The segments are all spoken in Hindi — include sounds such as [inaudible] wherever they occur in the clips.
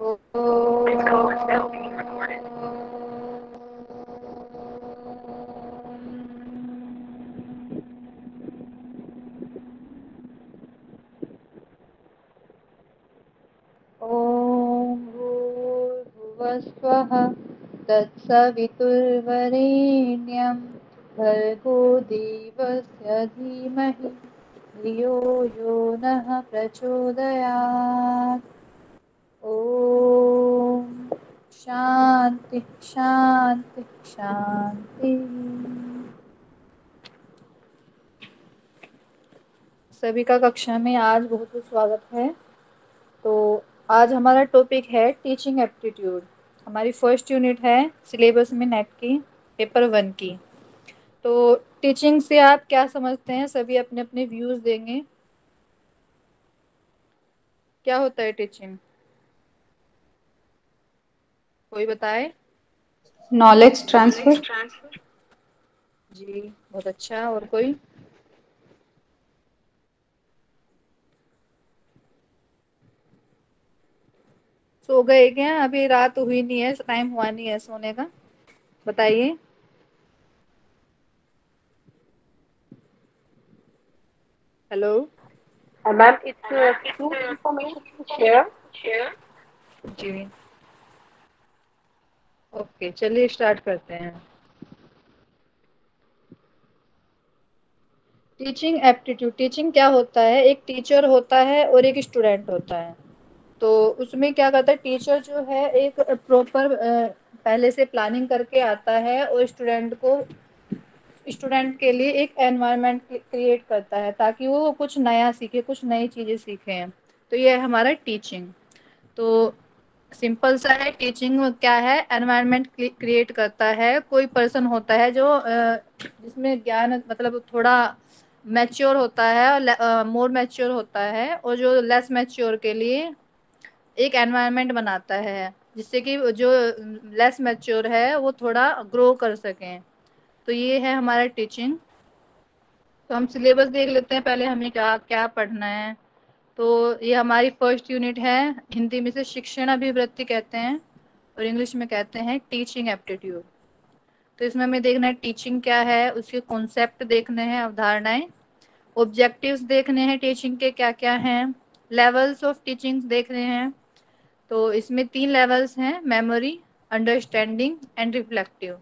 भूर्भुवस्वः तत्सवितुर्वरेण्यं भर्गो देवस्य धीमहि धियो यो नः सभी का कक्षा में आज बहुत बहुत स्वागत है। तो आज हमारा टॉपिक है टीचिंग एप्टीट्यूड हमारी फ़र्स्ट यूनिट है सिलेबस में नेट की पेपर वन की। तो टीचिंग से आप क्या समझते हैं? सभी अपने अपने व्यूज़ देंगे। क्या होता है टीचिंग कोई बताए? नॉलेज ट्रांसफ़र जी बहुत अच्छा। और कोई? सो गए क्या? अभी रात हुई नहीं है टाइम हुआ नहीं है सोने का। बताइए। Hello to share. जी। ओके चलिए स्टार्ट करते हैं। टीचिंग एप्टीट्यूड टीचिंग क्या होता है? एक टीचर होता है और एक स्टूडेंट होता है। तो उसमें क्या करता है टीचर जो है एक प्रॉपर पहले से प्लानिंग करके आता है और स्टूडेंट को स्टूडेंट के लिए एक एनवायरनमेंट क्रिएट करता है ताकि वो कुछ नया सीखे, कुछ नई चीज़ें सीखें। तो ये है हमारा टीचिंग तो सिंपल सा है टीचिंग क्या है? एनवायरनमेंट क्रिएट करता है। कोई पर्सन होता है जो जिसमें ज्ञान मतलब थोड़ा मैच्योर होता है मोर मैच्योर होता है और जो लेस मैच्योर के लिए एक एनवायरनमेंट बनाता है, जिससे कि जो लेस मैच्योर है, वो थोड़ा ग्रो कर सकें। तो ये है हमारा टीचिंग तो हम सिलेबस देख लेते हैं, पहले हमें क्या क्या पढ़ना है। तो ये हमारी फ़र्स्ट यूनिट है, हिंदी में से शिक्षण अभिवृत्ति कहते हैं, और इंग्लिश में कहते हैं टीचिंग एप्टीट्यूड तो इसमें हमें देखना है टीचिंग क्या है, उसके कॉन्सेप्ट देखने हैं, अवधारणाएँ। ऑब्जेक्टिव्स देखने हैं टीचिंग के क्या क्या हैं। लेवल्स ऑफ़ टीचिंग देख रहे हैं। तो इसमें तीन लेवल्स हैं मेमोरी अंडरस्टैंडिंग एंड रिफ्लेक्टिव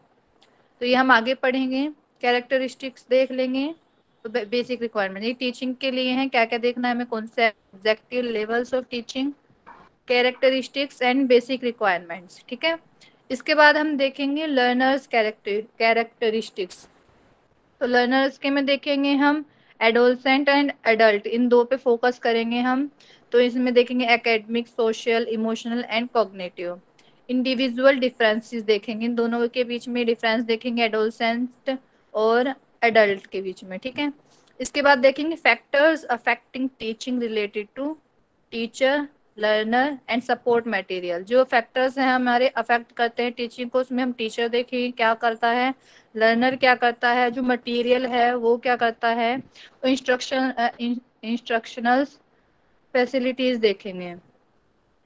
तो ये हम आगे पढ़ेंगे कैरेक्टरिस्टिक्स देख लेंगे तो बेसिक रिक्वायरमेंट ये टीचिंग के लिए हैं क्या क्या देखना है, हमें कौन से objective levels of teaching characteristics and basic requirements ठीक है? इसके बाद हम देखेंगे लर्नर्स कैरेक्टर कैरेक्टरिस्टिक्स तो लर्नर्स के में देखेंगे हम एडोलसेंट एंड एडल्ट इन दो पे फोकस करेंगे हम तो इसमें देखेंगे academic social emotional and cognitive individual differences देखेंगे दोनों के बीच में डिफरेंस देखेंगे एडोलसेंट और एडल्ट के बीच में, ठीक है? इसके बाद देखेंगे factors affecting teaching related to teacher learner and support material जो फैक्टर्स हैं हमारे अफेक्ट करते हैं टीचिंग को, उसमें हम टीचर देखेंगे क्या करता है लर्नर क्या करता है, जो मटेरियल है वो क्या करता है इंस्ट्रक्शन इंस्ट्रक्शनल्स फैसिलिटीज़ देखेंगे।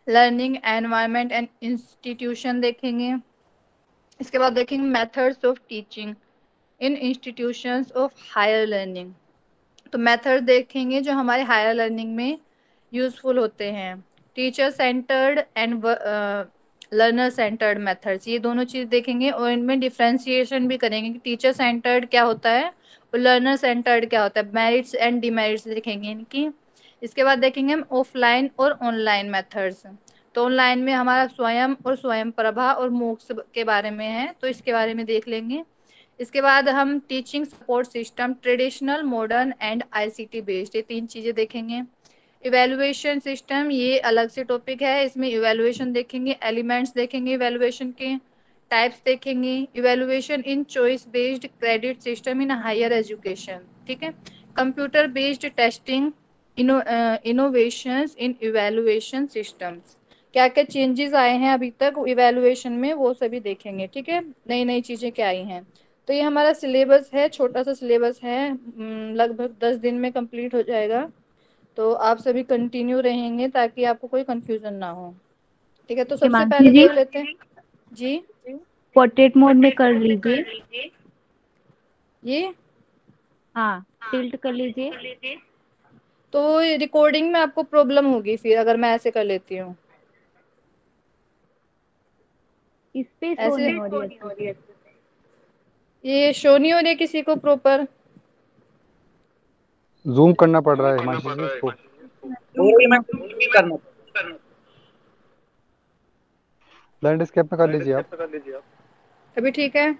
लर्निंग एनवायरनमेंट एंड इंस्टीट्यूशन देखेंगे। इसके बाद देखेंगे methods of teaching in institutions of higher learning तो मेथड देखेंगे जो हमारे हायर लर्निंग में यूजफुल होते हैं। Teacher centred and learner centred methods ये दोनों चीज़ देखेंगे। और इनमें डिफ्रेंसिएशन भी करेंगे कि टीचर सेंटर्ड क्या होता है और लर्नर सेंटर्ड क्या होता है। मेरिट्स एंड डिमेरिट्स देखेंगे इनकी। इसके बाद देखेंगे हम ऑफलाइन और ऑनलाइन मेथड्स तो ऑनलाइन में हमारा स्वयं और स्वयं प्रभा और मोक्ष के बारे में है तो इसके बारे में देख लेंगे। इसके बाद हम teaching support system traditional modern and ICT based ये तीन चीज़ें देखेंगे। इवेलुएशन सिस्टम ये अलग से टॉपिक है, इसमें इवेलुएशन देखेंगे एलिमेंट्स देखेंगे इवेलुएशन के टाइप्स देखेंगे। Evaluation in choice based credit system in higher education ठीक है? Computer based testing innovations in evaluation systems क्या क्या चेंजेस आए हैं अभी तक? इवेलुएशन में वो सभी देखेंगे ठीक है? नई नई चीज़ें क्या आई हैं? तो ये हमारा सिलेबस है छोटा सा सिलेबस है लगभग दस दिन में कंप्लीट हो जाएगा। तो आप सभी कंटिन्यू रहेंगे ताकि आपको कोई कंफ्यूजन ना हो। ठीक है तो सबसे पहले जी? देख लेते हैं। जी? पोर्ट्रेट मोड में कर लीजिए। ये? हाँ टिल्ट कर लीजिए। तो रिकॉर्डिंग में आपको प्रॉब्लम होगी फिर अगर मैं ऐसे कर लेती हूँ। इस पे शो ऐसे नहीं हो रही है ये शो नहीं हो रही किसी को प्रॉपर जूम करना पड़ रहा है हिमांशी जी इसको। लैंडस्केप में कर लीजिए आप। अभी ठीक है?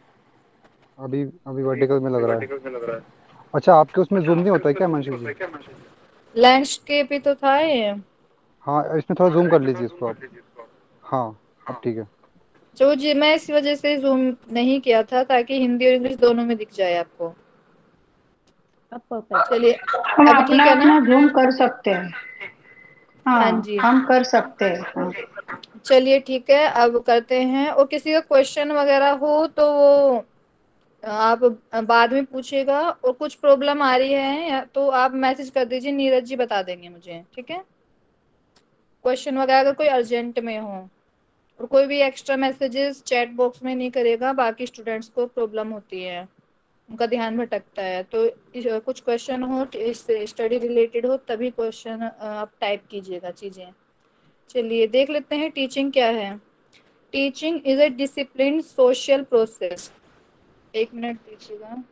अभी अभी वर्टिकल में लग रहा है। अच्छा आपके उसमें जूम नहीं होता है क्या हिमांशी जी? लैंडस्केप ही तो था ये। हाँ इसमें थोड़ा जूम कर लीजिए इसको आप। हाँ अब ठीक है। जो जी मैं इस वजह से जूम नहीं किया था ताकि हिंदी और इंग्लिश दोनों में दिख जाए आपको। अब परफेक्ट चलिए हम अपना है ना? अपना जूम कर सकते हैं। हाँ हाँ जी। हम कर सकते हैं। हाँ। चलिए ठीक है अब करते हैं। और किसी का क्वेश्चन वगैरह हो तो वो आप बाद में पूछिएगा और कुछ प्रॉब्लम आ रही है या तो आप मैसेज कर दीजिए, नीरज जी बता देंगे मुझे, ठीक है? क्वेश्चन वगैरह अगर कोई अर्जेंट में हो और कोई भी एक्स्ट्रा मैसेजेस चैट बॉक्स में नहीं करेगा, बाकी स्टूडेंट्स को प्रॉब्लम होती है, उनका ध्यान भटकता है तो कुछ क्वेश्चन हो स्टडी रिलेटेड हो, तभी क्वेश्चन आप टाइप कीजिएगा चीज़ें। चलिए देख लेते हैं टीचिंग क्या है? Teaching is a discipline social process एक मिनट दीजिएगा।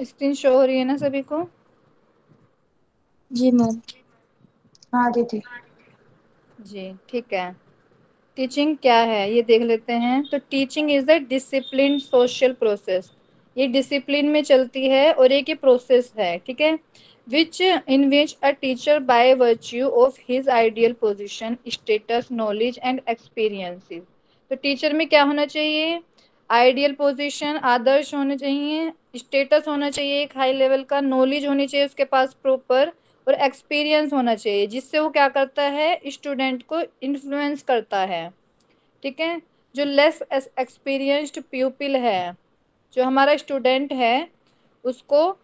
स्क्रीन शो हो रही है ना सभी को? जी मैम। हाँ दीदी जी ठीक है। टीचिंग क्या है ये देख लेते हैं। तो teaching is a discipline social process. ये डिसिप्लिन में चलती है और एक ये प्रोसेस है ठीक है? Which in which a teacher by virtue of his ideal position status knowledge and experiences तो टीचर में क्या होना चाहिए? आइडियल पोजीशन, आदर्श होने चाहिए, स्टेटस होना चाहिए, एक हाई लेवल का नॉलेज होनी चाहिए उसके पास प्रॉपर और एक्सपीरियंस होना चाहिए, जिससे वो क्या करता है स्टूडेंट को इन्फ्लुएंस करता है। ठीक है? जो लेस एक्सपीरियंस्ड प्यूपिल है, जो हमारा स्टूडेंट है, उसको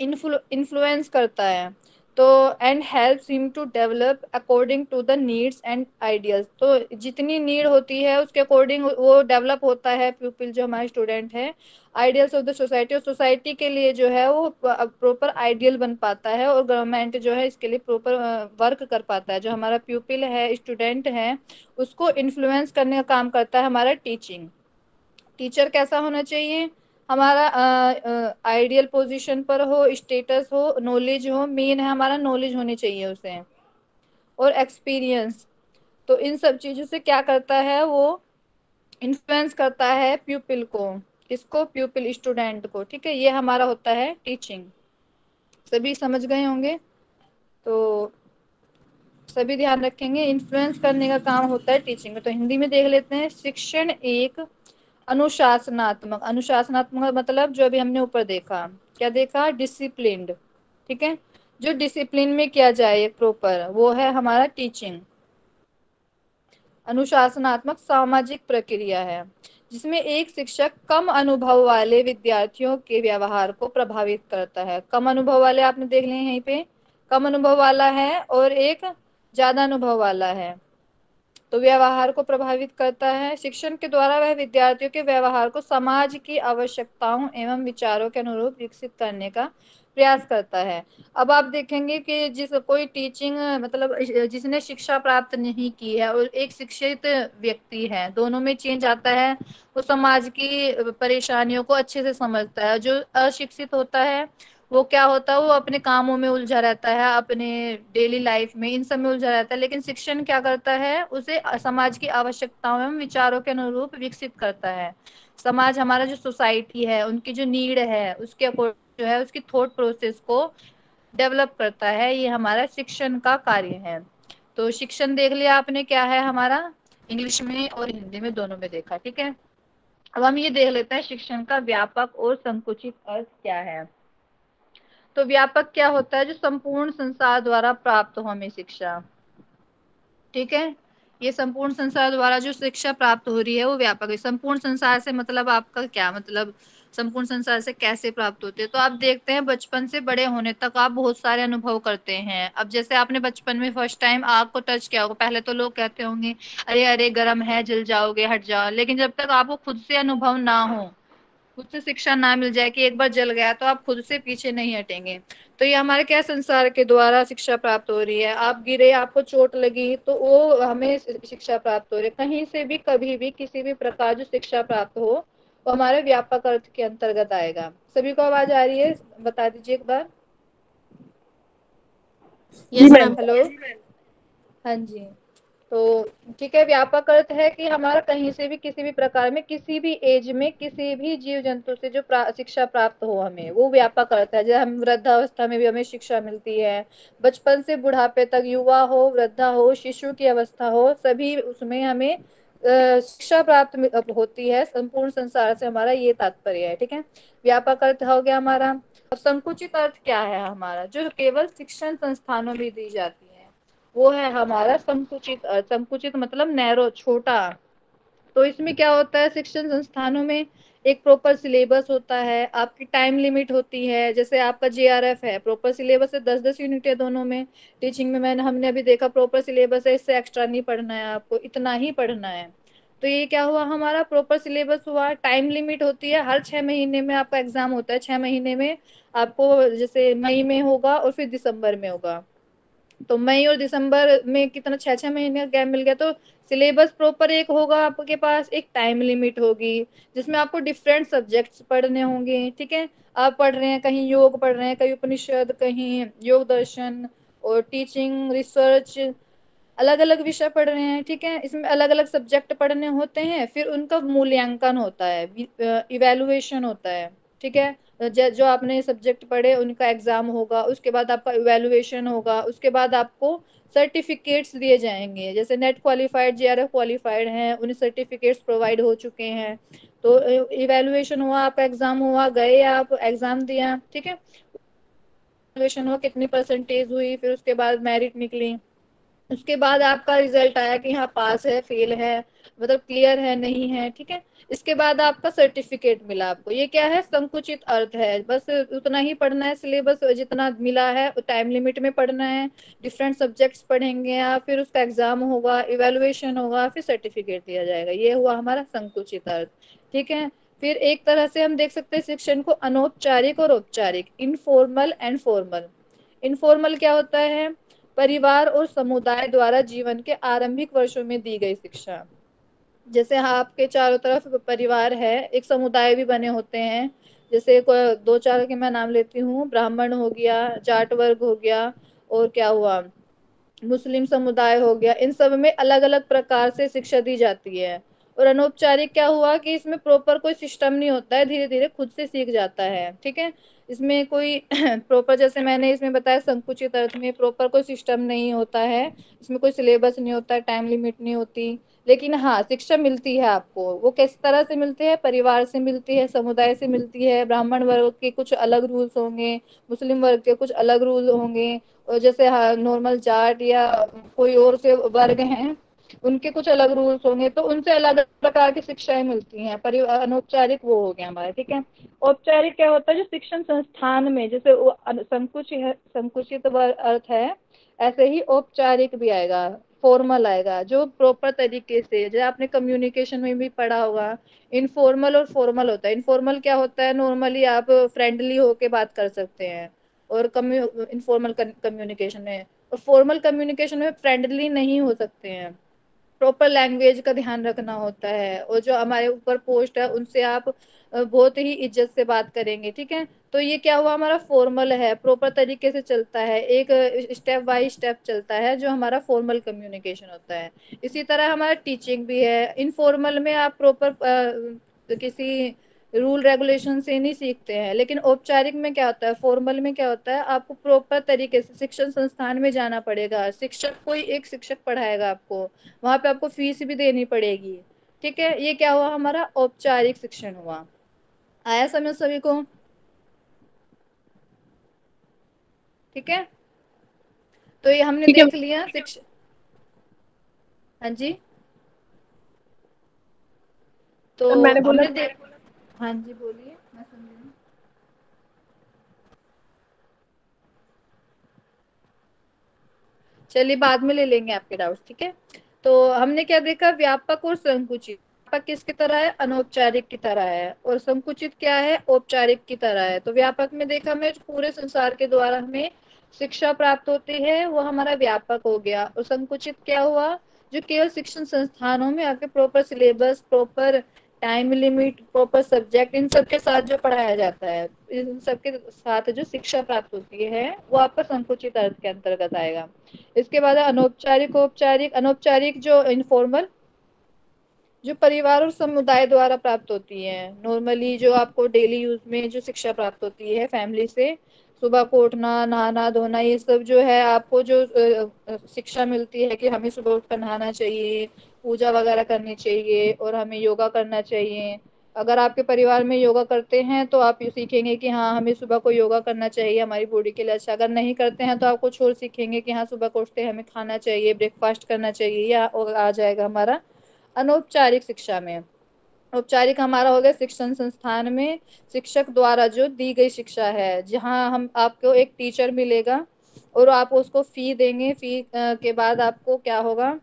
इन्फ्लुएंस करता है। तो and helps him to develop according to the needs and ideals तो जितनी नीड होती है, उसके अकॉर्डिंग वो डेवलप होता है प्यूपिल जो हमारे स्टूडेंट है। आइडियल्स ऑफ़ द सोसाइटी और सोसाइटी के लिए जो है, वो प्रॉपर आइडियल बन पाता है, और गवर्नमेंट जो है, इसके लिए प्रॉपर वर्क कर पाता है। जो हमारा प्यूपिल है स्टूडेंट है, उसको इन्फ्लुएंस करने का काम करता है हमारा टीचिंग टीचर कैसा होना चाहिए? हमारा आइडियल पोजीशन पर हो स्टेटस हो नॉलेज हो मेन है हमारा नॉलेज होनी चाहिए उसे। और एक्सपीरियंस तो इन सब चीज़ों से क्या करता है वो इन्फ्लुएंस करता है प्यूपिल को, किसको? प्यूपिल स्टूडेंट को, ठीक है? ये हमारा होता है टीचिंग सभी समझ गए होंगे? तो सभी ध्यान रखेंगे इन्फ्लुएंस करने का काम होता है टीचिंग में। तो हिंदी में देख लेते हैं, शिक्षण एक अनुशासनात्मक अनुशासनात्मक मतलब जो अभी हमने ऊपर देखा। क्या देखा? डिसिप्लिन ठीक है? जो डिसिप्लिन में किया जाए प्रॉपर वो है हमारा टीचिंग अनुशासनात्मक सामाजिक प्रक्रिया है, जिसमें एक शिक्षक कम अनुभव वाले विद्यार्थियों के व्यवहार को प्रभावित करता है। कम अनुभव वाले आपने देख लिए यहीं पे। कम अनुभव वाला है और एक ज़्यादा अनुभव वाला है। तो व्यवहार को प्रभावित करता है। शिक्षण के द्वारा वह विद्यार्थियों के व्यवहार को समाज की आवश्यकताओं एवं विचारों के अनुरूप विकसित करने का प्रयास करता है। अब आप देखेंगे कि जिस कोई टीचिंग मतलब जिसने शिक्षा प्राप्त नहीं की है और एक शिक्षित व्यक्ति है, दोनों में चेंज आता है, वो समाज की परेशानियों को अच्छे से समझता है। जो अशिक्षित होता है वो क्या होता है, वो अपने कामों में उलझा रहता है, अपने डेली लाइफ में, इन सब में उलझा रहता है, लेकिन शिक्षण क्या करता है, उसे समाज की आवश्यकताओं एवं विचारों के अनुरूप विकसित करता है। समाज हमारा जो सोसाइटी है, उनकी जो नीड है, उसके जो है, उसकी थॉट प्रोसेस को डेवलप करता है, ये हमारा शिक्षण का कार्य है। तो शिक्षण देख लिया आपने, क्या है हमारा? इंग्लिश में और हिंदी में दोनों में देखा, ठीक है? अब हम ये देख लेते हैं, शिक्षण का व्यापक और संकुचित अर्थ क्या है। तो व्यापक क्या होता है? जो संपूर्ण संसार द्वारा प्राप्त हो हमें शिक्षा। ठीक है? ये संपूर्ण संसार द्वारा जो शिक्षा प्राप्त हो रही है, वो व्यापक है। संपूर्ण संसार से मतलब आपका क्या? मतलब संपूर्ण संसार से कैसे प्राप्त होते हैं? तो आप देखते हैं, बचपन से बड़े होने तक आप बहुत सारे अनुभव करते हैं। अब जैसे आपने बचपन में फ़र्स्ट टाइम आग को टच किया होगा, पहले तो लोग कहते होंगे, अरे अरे, गर्म है, जल जाओगे, हट जाओ। लेकिन जब तक आपको खुद से अनुभव ना हो खुद से शिक्षा ना मिल जाए कि एक बार जल गया तो आप खुद से पीछे नहीं हटेंगे। तो ये हमारे क्या संसार के द्वारा शिक्षा प्राप्त हो रही है? आप गिरे आपको चोट लगी तो वो हमें शिक्षा प्राप्त हो रही है। कहीं से भी कभी भी किसी भी प्रकार जो शिक्षा प्राप्त हो वो हमारे व्यापक अर्थ के अंतर्गत आएगा। सभी को आवाज़ आ रही है? बता दीजिए एक बार। हेलो हाँ जी। तो ठीक है व्यापक अर्थ है कि हमारा कहीं से भी किसी भी प्रकार में किसी भी एज में किसी भी जीव जंतु से जो प्रा, शिक्षा प्राप्त हो हमें वो व्यापक अर्थ है। जैसे हम वृद्धावस्था में भी हमें शिक्षा मिलती है बचपन से बुढ़ापे तक युवा हो वृद्धा हो शिशु की अवस्था हो सभी उसमें हमें शिक्षा प्राप्त होती है संपूर्ण संसार से हमारा ये तात्पर्य है ठीक है? व्यापक अर्थ हो गया हमारा। अब संकुचित अर्थ क्या है हमारा? जो केवल शिक्षण संस्थानों में दी जाती है। वो है हमारा संकुचित संकुचित मतलब नैरो छोटा। तो इसमें क्या होता है, शिक्षण संस्थानों में एक प्रॉपर सिलेबस होता है, आपकी टाइम लिमिट होती है, जैसे आपका जे है प्रॉपर सिलेबस है दस दस यूनिट है दोनों में। टीचिंग में मैंने, हमने अभी देखा प्रॉपर सिलेबस है, इससे एक्स्ट्रा नहीं पढ़ना है आपको, इतना ही पढ़ना है। तो ये क्या हुआ, हमारा प्रॉपर सिलेबस हुआ टाइम लिमिट होती है, हर छह महीने में आपका एग्ज़ाम होता है, छह महीने में आपको जैसे मई में होगा और फिर दिसंबर में होगा। तो मई और दिसंबर में कितना छह छह महीने का गैप मिल गया तो सिलेबस प्रॉपर एक होगा आपके पास, एक टाइम लिमिट होगी, जिसमें आपको डिफरेंट सब्जेक्ट्स पढ़ने होंगे, ठीक है? आप पढ़ रहे हैं, कहीं योग पढ़ रहे हैं, कहीं उपनिषद, कहीं योग दर्शन और टीचिंग रिसर्च अलग अलग विषय पढ़ रहे हैं, ठीक है? इसमें अलग अलग सब्जेक्ट पढ़ने होते हैं, फिर उनका मूल्यांकन होता है इवेलुएशन होता है, ठीक है? जो आपने सब्जेक्ट पढ़े, उनका एग्ज़ाम होगा, उसके बाद आपका इवेलुएशन होगा, उसके बाद आपको सर्टिफिकेट्स दिए जाएँगे। जैसे नेट क्वालिफाइड जे क्वालिफाइड हैं, उन्हें सर्टिफिकेट्स प्रोवाइड हो चुके हैं। तो इवेलुएशन हुआ आपका एग्ज़ाम हुआ, गए आप एग्ज़ाम दिया, ठीक है? इवेलुएशन हुआ, कितनी परसेंटेज हुई, फिर उसके बाद मेरिट निकली। उसके बाद आपका रिज़ल्ट आया कि हाँ पास है फेल है। मतलब क्लियर है, नहीं है, ठीक है? इसके बाद आपका सर्टिफिकेट मिला आपको। ये क्या है? संकुचित अर्थ है। बस उतना ही पढ़ना है सिलेबस जितना मिला है टाइम लिमिट में पढ़ना है। डिफरेंट सब्जेक्ट्स पढ़ेंगे आप फिर उसका एग्ज़ाम होगा इवेलुएशन होगा, फिर सर्टिफिकेट दिया जाएगा। ये हुआ हमारा संकुचित अर्थ, ठीक है? फिर एक तरह से हम देख सकते हैं शिक्षण को, अनौपचारिक और औपचारिक इनफॉर्मल एंड फॉर्मल इनफॉर्मल क्या होता है? परिवार और समुदाय द्वारा जीवन के आरंभिक वर्षों में दी गई शिक्षा। जैसे आपके चारों तरफ़ परिवार है, एक समुदाय भी बने होते हैं। जैसे दो चार के मैं नाम लेती हूँ, ब्राह्मण हो गया, जाट वर्ग हो गया, और क्या हुआ? मुस्लिम समुदाय हो गया। इन सब में अलग अलग प्रकार से शिक्षा दी जाती है। और अनौपचारिक क्या हुआ कि इसमें प्रॉपर कोई सिस्टम नहीं होता है धीरे धीरे खुद से सीख जाता है, ठीक है? इसमें कोई [clears throat] प्रॉपर जैसे मैंने इसमें बताया, संकुचित अर्थ में प्रॉपर कोई सिस्टम नहीं होता है। इसमें कोई सिलेबस नहीं होता है टाइम लिमिट नहीं होती। लेकिन हाँ शिक्षा मिलती है आपको। वो किस तरह से मिलती है? परिवार से मिलती है, समुदाय से मिलती है, ब्राह्मण वर्ग के कुछ अलग रूल्स होंगे, मुस्लिम वर्ग के कुछ अलग रूल होंगे, और जैसे हाँ नॉर्मल जाट या कोई और से वर्ग हैं, उनके कुछ अलग रूल्स होंगे तो उनसे अलग प्रकार की शिक्षाएँ मिलती हैं। परिवार अनौपचारिक वो हो गया हमारे, ठीक है? औपचारिक क्या होता है? जो शिक्षण संस्थान में, जैसे संकुचित संकुचित अर्थ है, ऐसे ही औपचारिक भी आएगा। फॉर्मल आएगा, जो प्रॉपर तरीके से, जैसे आपने कम्युनिकेशन में भी पढ़ा होगा, इनफॉर्मल और फॉर्मल होता है। इनफॉर्मल क्या होता है? नॉर्मली आप फ्रेंडली होके बात कर सकते हैं, और इनफॉर्मल कम्युनिकेशन में। और फॉर्मल कम्युनिकेशन में फ्रेंडली नहीं हो सकते हैं। प्रॉपर लैंग्वेज का ध्यान रखना होता है, और जो हमारे ऊपर पोस्ट है, उनसे आप बहुत ही इज़्ज़त से बात करेंगे, ठीक है? तो ये क्या हुआ, हमारा फॉर्मल है प्रॉपर तरीके से चलता है, एक स्टेप बाय स्टेप चलता है, जो हमारा फॉर्मल कम्युनिकेशन होता है। इसी तरह हमारा टीचिंग भी है इनफॉर्मल में आप प्रॉपर किसी रूल रेगुलेशन से नहीं सीखते हैं, लेकिन औपचारिक में क्या होता है फॉर्मल में क्या होता है, आपको प्रॉपर तरीके से शिक्षण संस्थान में जाना पड़ेगा, शिक्षक, कोई एक शिक्षक पढ़ाएगा आपको, वहाँ पे आपको फ़ीस भी देनी पड़ेगी, ठीक है? ये क्या हुआ, हमारा औपचारिक शिक्षण हुआ। आया समझ सभी को ठीक है तो ये हमने देख लिया शिक्षा हाँ जी तो मैम, मैंने बोला- देख हाँ जी बोलिए मैं चलिए बाद में ले लेंगे आपके डाउट ठीक है? तो हमने क्या देखा? व्यापक और संकुचित व्यापक किसकी तरह है? अनौपचारिक की तरह है। और संकुचित क्या है? औपचारिक की तरह है। तो व्यापक में देखा हमें पूरे संसार के द्वारा हमें शिक्षा प्राप्त होती है, वो हमारा व्यापक हो गया। और संकुचित क्या हुआ? जो केवल शिक्षण संस्थानों में आके proper syllabus proper time limit proper subject इन सब के साथ जो पढ़ाया जाता है, इन सब के साथ जो शिक्षा प्राप्त होती है, वो आपका संकुचित अर्थ के अंतर्गत आएगा। इसके बाद अनौपचारिक, औपचारिक। अनौपचारिक जो इनफॉर्मल जो परिवार और समुदाय द्वारा प्राप्त होती है। नॉर्मली जो आपको डेली यूज़ में जो शिक्षा प्राप्त होती है फैमिली से, सुबह को उठना, नहाना, धोना, ये सब जो है आपको जो शिक्षा मिलती है कि हमें सुबह उठकर नहाना चाहिए, पूजा वगैरह करनी चाहिए और हमें योगा करना चाहिए। अगर आपके परिवार में योगा करते हैं तो आप ये सीखेंगे कि हाँ हमें सुबह को योगा करना चाहिए हमारी बॉडी के लिए अच्छा। अगर नहीं करते हैं तो आप कुछ और सीखेंगे कि हाँ सुबह को उठते हमें खाना चाहिए ब्रेकफास्ट करना चाहिए या आ जाएगा हमारा अनौपचारिक शिक्षा में। औपचारिक हमारा हो गया शिक्षण संस्थान में शिक्षक द्वारा जो दी गई शिक्षा है, जहाँ हम, आपको एक टीचर मिलेगा और आप उसको फ़ी देंगे। फ़ी के बाद आपको क्या होगा?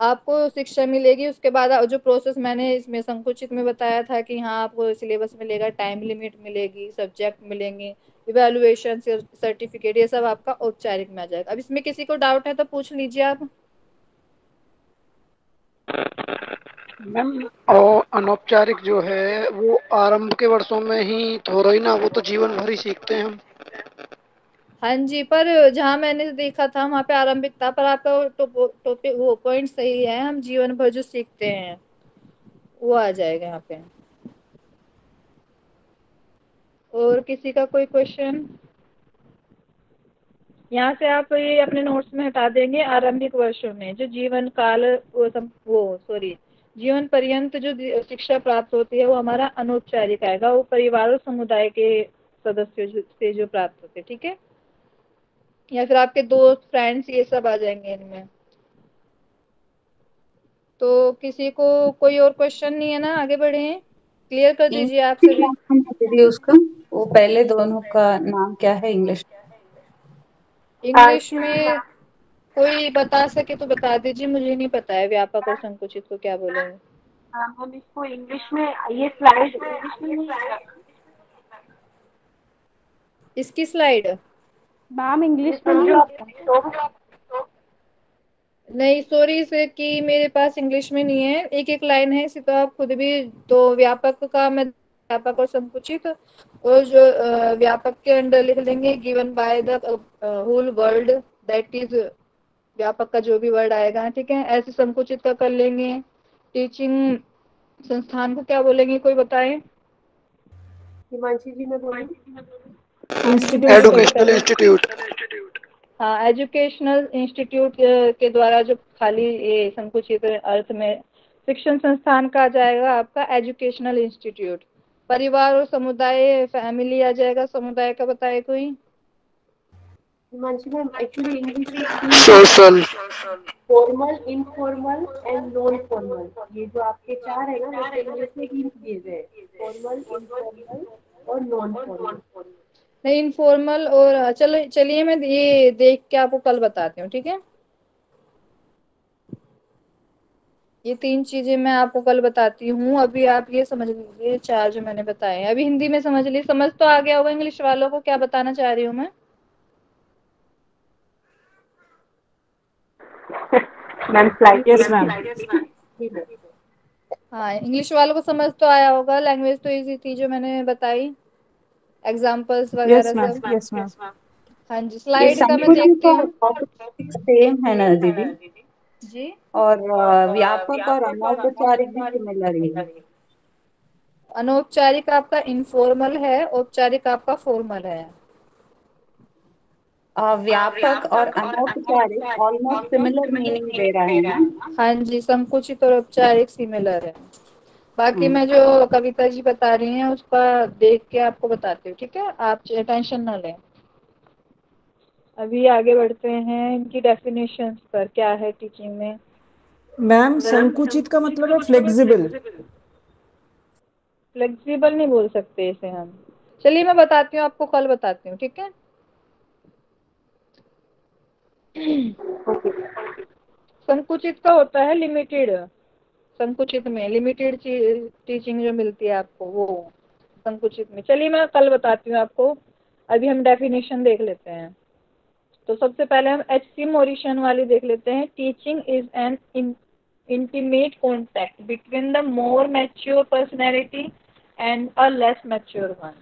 आपको शिक्षा मिलेगी। उसके बाद जो प्रोसेस मैंने इसमें संकुचित में बताया था कि हाँ आपको सिलेबस मिलेगा टाइम लिमिट मिलेगी सब्जेक्ट मिलेंगे इवेलुएशन सर्टिफिकेट ये सब आपका औपचारिक में आ जाएगा। अब इसमें किसी को डाउट है तो पूछ लीजिए आप। मैम, और अनौपचारिक जो है, वो आरंभ के वर्षों में ही थोड़ा ही ना वो तो जीवन भर ही सीखते हैं हाँ जी, पर जहाँ मैंने देखा था, वहाँ पे आरंभिक था पर आपका टॉपिक वो पॉइंट सही है, हम जीवन भर जो सीखते हैं, वो आ जाएगा यहाँ पे। और किसी का कोई क्वेश्चन यहाँ से आप ये अपने नोट्स में हटा देंगे आरंभिक वर्षों में जो जीवन काल वो वो सॉरी जीवन पर्यंत जो शिक्षा प्राप्त होती है वो हमारा अनौपचारिक आएगा वो परिवार और समुदाय के सदस्यों से जो प्राप्त होते हैं ठीक है? या फिर आपके दोस्त फ्रेंड्स ये सब आ जाएँगे इनमें। तो किसी को कोई और क्वेश्चन नहीं है ना? आगे बढ़े। क्लियर कर दीजिए आप सभी। उसका। वो पहले दोनों का नाम क्या है? इंग्लिश इंग्लिश में कोई बता सके तो बता दीजिए मुझे नहीं पता है व्यापक और संकुचित को क्या बोलेंगे। मैम हम इसको इंग्लिश में ये स्लाइड इंग्लिश में नहीं इसकी स्लाइड मैम इंग्लिश में नहीं सॉरी से कि मेरे पास इंग्लिश में नहीं है। एक एक लाइन है इसी तो आप खुद भी तो व्यापक का मैं व्यापक और संकुचित और जो व्यापक के अंडर लिख लेंगे given by the whole world that is व्यापक का जो भी वर्ड आएगा ठीक है? ऐसे संकुचित का कर लेंगे। टीचिंग संस्थान को क्या बोलेंगे कोई बताए? हिमांशी जी ने एजुकेशनल इंस्टीट्यूट हाँ एजुकेशनल इंस्टीट्यूट के द्वारा जो खाली ये संकुचित अर्थ में शिक्षण संस्थान का आ जाएगा आपका एजुकेशनल इंस्टीट्यूट परिवार और समुदाय फैमिली आ जाएगा। समुदाय का बताए कोई? Social formal informal and non formal ये जो आपके चार है ना इंग्लिश में ही दिए गए फॉर्मल इनफॉर्मल और नॉन फॉर्मल नहीं इनफॉर्मल और चलो चलिए मैं ये देख के आपको कल बताती हूँ ठीक है? ये तीन चीज़ें मैं आपको कल बताती हूँ। अभी आप ये समझ लीजिए चार जो मैंने बताए हैं। अभी हिंदी में समझ लीजिए समझ तो आ गया होगा इंग्लिश वालों को क्या बताना चाह रही हूँ मैं? मैम स्लाइड मैम हाँ इंग्लिश वालों को समझ तो आया होगा लैंग्वेज तो इजी थी जो मैंने बताई। एग्जाम्पल्स वगैरह सब। हाँ जी स्लाइड का मैं देखती हूँ सेम है ना दीदी? जी। और व्यापक और अनौपचारिक भी सिमिलर है। अनौपचारिक आपका इनफॉर्मल है औपचारिक आपका फॉर्मल है। व्यापक और अनौपचारिक ऑलमोस्ट सिमिलर मीनिंग दे रहे हैं हाँ। जी संकुचित और औपचारिक सिमिलर है। बाकी हम्म। मैं जो कविता जी बता रही हैं उसका देख के आपको बताती हूँ ठीक है? आप टेंशन ना लें। अभी आगे बढ़ते हैं इनकी डेफिनेशंस पर क्या है टीचिंग में? मैम संकुचित का मतलब है फ्लेक्सिबल फ्लेक्सिबल नहीं बोल सकते इसे हम। चलिए मैं बताती हूँ आपको कल बताती हूँ ठीक है? संकुचित का होता है लिमिटेड संकुचित में लिमिटेड टीचिंग जो मिलती है आपको वो संकुचित में। चलिए मैं कल बताती हूँ आपको। अभी हम डेफिनेशन देख लेते हैं। तो सबसे पहले हम एच सी मोरिशन वाली देख लेते हैं। Teaching is an intimate contact between the more mature personality and a less mature one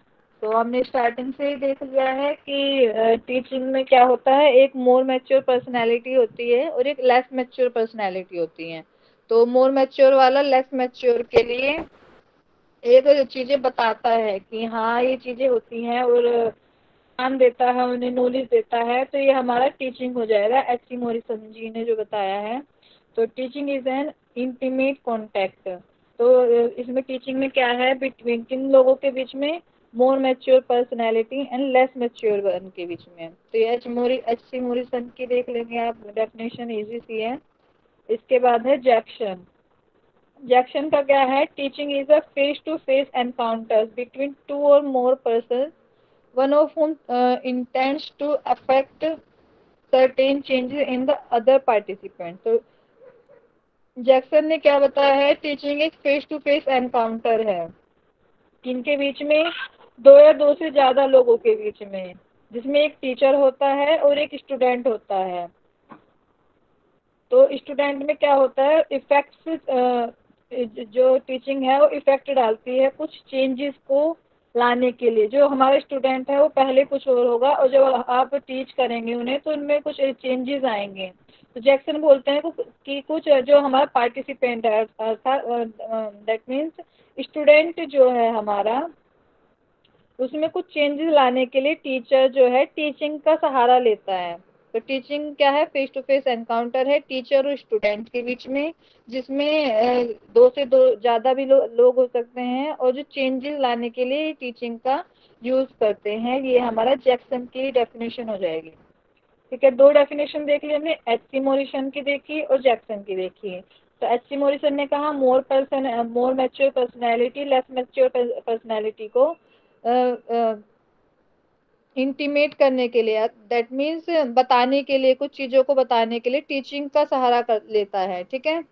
तो हमने स्टार्टिंग से ही देख लिया है कि टीचिंग में क्या होता है? एक मोर मैच्योर पर्सनैलिटी होती है और एक लेस मैच्योर पर्सनैलिटी होती है। तो मोर मैच्योर वाला लेस मैच्योर के लिए एक चीज़ें बताता है कि हाँ ये चीज़ें होती हैं और ज्ञान देता है, उन्हें नॉलेज देता है तो ये हमारा टीचिंग हो जाएगा। एच सी मोरिसन जी ने जो बताया है तो teaching is an intimate contact तो इसमें टीचिंग में क्या है? बिटवीन किन लोगों के बीच में? More mature personality and less mature one के बीच में। तो ये एच मोरी एच सी मोरिसन की देख लेंगे आप डेफिनेशन इजी सी है। इसके बाद है जैक्शन जैक्शन का क्या है? Teaching is a face to face encounters between two or more person one of whom uh, intends to affect certain changes in the other participant. तो जैक्सन ने क्या बताया है? टीचिंग एक फेस टू फेस एनकाउंटर है। इनके बीच में दो या दो से ज़्यादा लोगों के बीच में जिसमें एक टीचर होता है और एक स्टूडेंट होता है। तो स्टूडेंट में क्या होता है? इफेक्ट्स जो टीचिंग है वो इफ़ेक्ट डालती है। कुछ चेंजेस को लाने के लिए। जो हमारे स्टूडेंट है, वो पहले कुछ और होगा और जब आप टीच करेंगे उन्हें तो उनमें कुछ चेंजेस आएँगे। तो जैक्सन बोलते हैं कि कुछ जो हमारा पार्टिसिपेंट है दैट मीन्स स्टूडेंट जो है हमारा, उसमें कुछ चेंजेस लाने के लिए टीचर जो है टीचिंग का सहारा लेता है। तो टीचिंग क्या है? फेस टू फेस एनकाउंटर है टीचर और स्टूडेंट के बीच में जिसमें दो से दो ज़्यादा भी लो, लोग हो सकते हैं और जो चेंजेस लाने के लिए टीचिंग का यूज़ करते हैं ये हमारा जैक्सन की डेफिनेशन हो जाएगी। ठीक है दो डेफिनेशन देख ली हमने एच सी मोरिशन की देखी और जैक्सन की देखी। तो एच सी मोरिसन ने कहा more person more mature personality less mature personality को इंटीमेट करने के लिए दैट मीन्स बताने के लिए, कुछ चीज़ों को बताने के लिए टीचिंग का सहारा कर लेता है, ठीक है?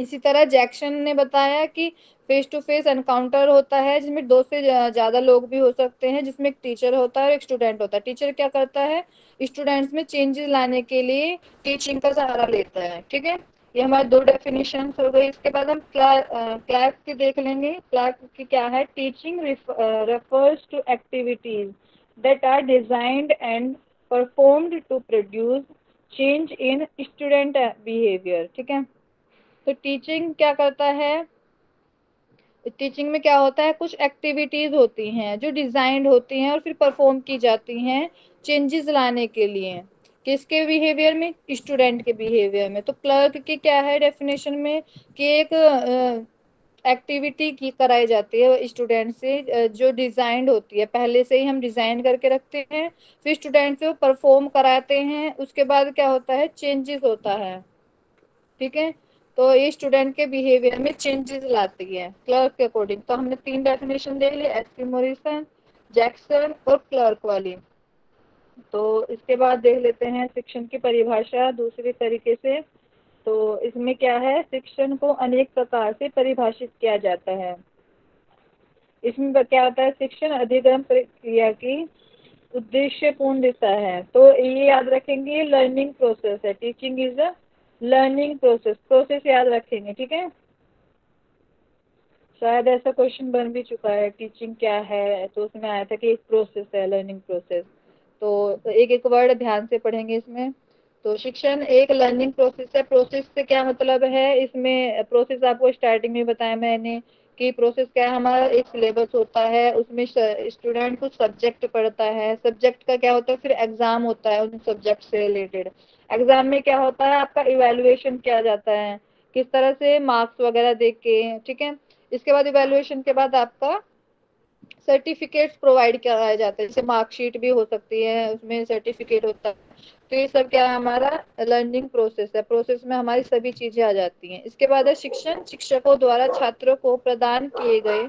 इसी तरह जैक्शन ने बताया कि फेस टू फेस एनकाउंटर होता है, जिसमें दो से ज़्यादा लोग भी हो सकते हैं, जिसमें एक टीचर होता है और एक स्टूडेंट होता है। टीचर क्या करता है? स्टूडेंट्स में चेंजेस लाने के लिए टीचिंग का सहारा लेता है, ठीक है? ये हमारे दो डेफिनेशन हो गई। इसके बाद हम क्लैर्क की देख लेंगे। क्लैर्क की क्या है? Teaching refers to activities that are designed and performed to produce change in student behaviour ठीक है? तो टीचिंग क्या करता है? टीचिंग में क्या होता है? कुछ एक्टिविटीज़ होती हैं जो डिजाइंड होती हैं और फिर परफॉर्म की जाती हैं चेंजेस लाने के लिए। किसके बिहेवियर में? स्टूडेंट के बिहेवियर में। तो क्लर्क की क्या है डेफिनेशन में? कि एक एक्टिविटी की कराई जाती है स्टूडेंट से जो डिजाइंड होती है। पहले से ही हम डिज़ाइन करके रखते हैं, फिर स्टूडेंट से परफॉर्म कराते हैं। उसके बाद क्या होता है? चेंजेस होता है। ठीक है? तो ये स्टूडेंट के बिहेवियर में चेंजेस लाती है। क्लर्क के अकॉर्डिंग तो हमने तीन डेफिनेशन देख ली मोरिसन जैक्सन और क्लर्क वाली। तो इसके बाद देख लेते हैं शिक्षण की परिभाषा दूसरे तरीके से। तो इसमें क्या है? शिक्षण को अनेक प्रकार से परिभाषित किया जाता है। इसमें क्या होता है? शिक्षण अधिगम प्रक्रिया की उद्देश्यपूर्ण दिशा है। तो ये याद रखेंगे लर्निंग प्रोसेस है। Teaching is a learning process process याद रखेंगे, ठीक है? शायद ऐसा क्वेश्चन बन भी चुका है टीचिंग क्या है? तो उसमें आया था कि एक प्रोसेस है लर्निंग प्रोसेस तो एक एक वर्ड ध्यान से पढ़ेंगे इसमें। तो शिक्षण एक लर्निंग प्रोसेस है। प्रोसेस से क्या मतलब है? इसमें प्रोसेस आपको स्टार्टिंग में बताया मैंने कि प्रोसेस क्या है, हमारा एक सिलेबस होता है, उसमें स्टूडेंट कुछ सब्जेक्ट पढ़ता है। सब्जेक्ट का क्या होता है? फिर एग्ज़ाम होता है उन सब्जेक्ट से रिलेटेड एग्ज़ाम में क्या होता है? आपका इवेल्युएशन किया जाता है। किस तरह से? मार्क्स वगैरह देख के, ठीक है? इसके बाद इवेल्युएशन के बाद आपका सर्टिफिकेट्स प्रोवाइड कराए जाते हैं। जैसे मार्कशीट भी हो सकती है, उसमें सर्टिफिकेट होता है। तो ये सब क्या है, हमारा लर्निंग प्रोसेस है। प्रोसेस में हमारी सभी चीज़ें आ जाती हैं। इसके बाद है शिक्षण। शिक्षकों द्वारा छात्रों को प्रदान किए गए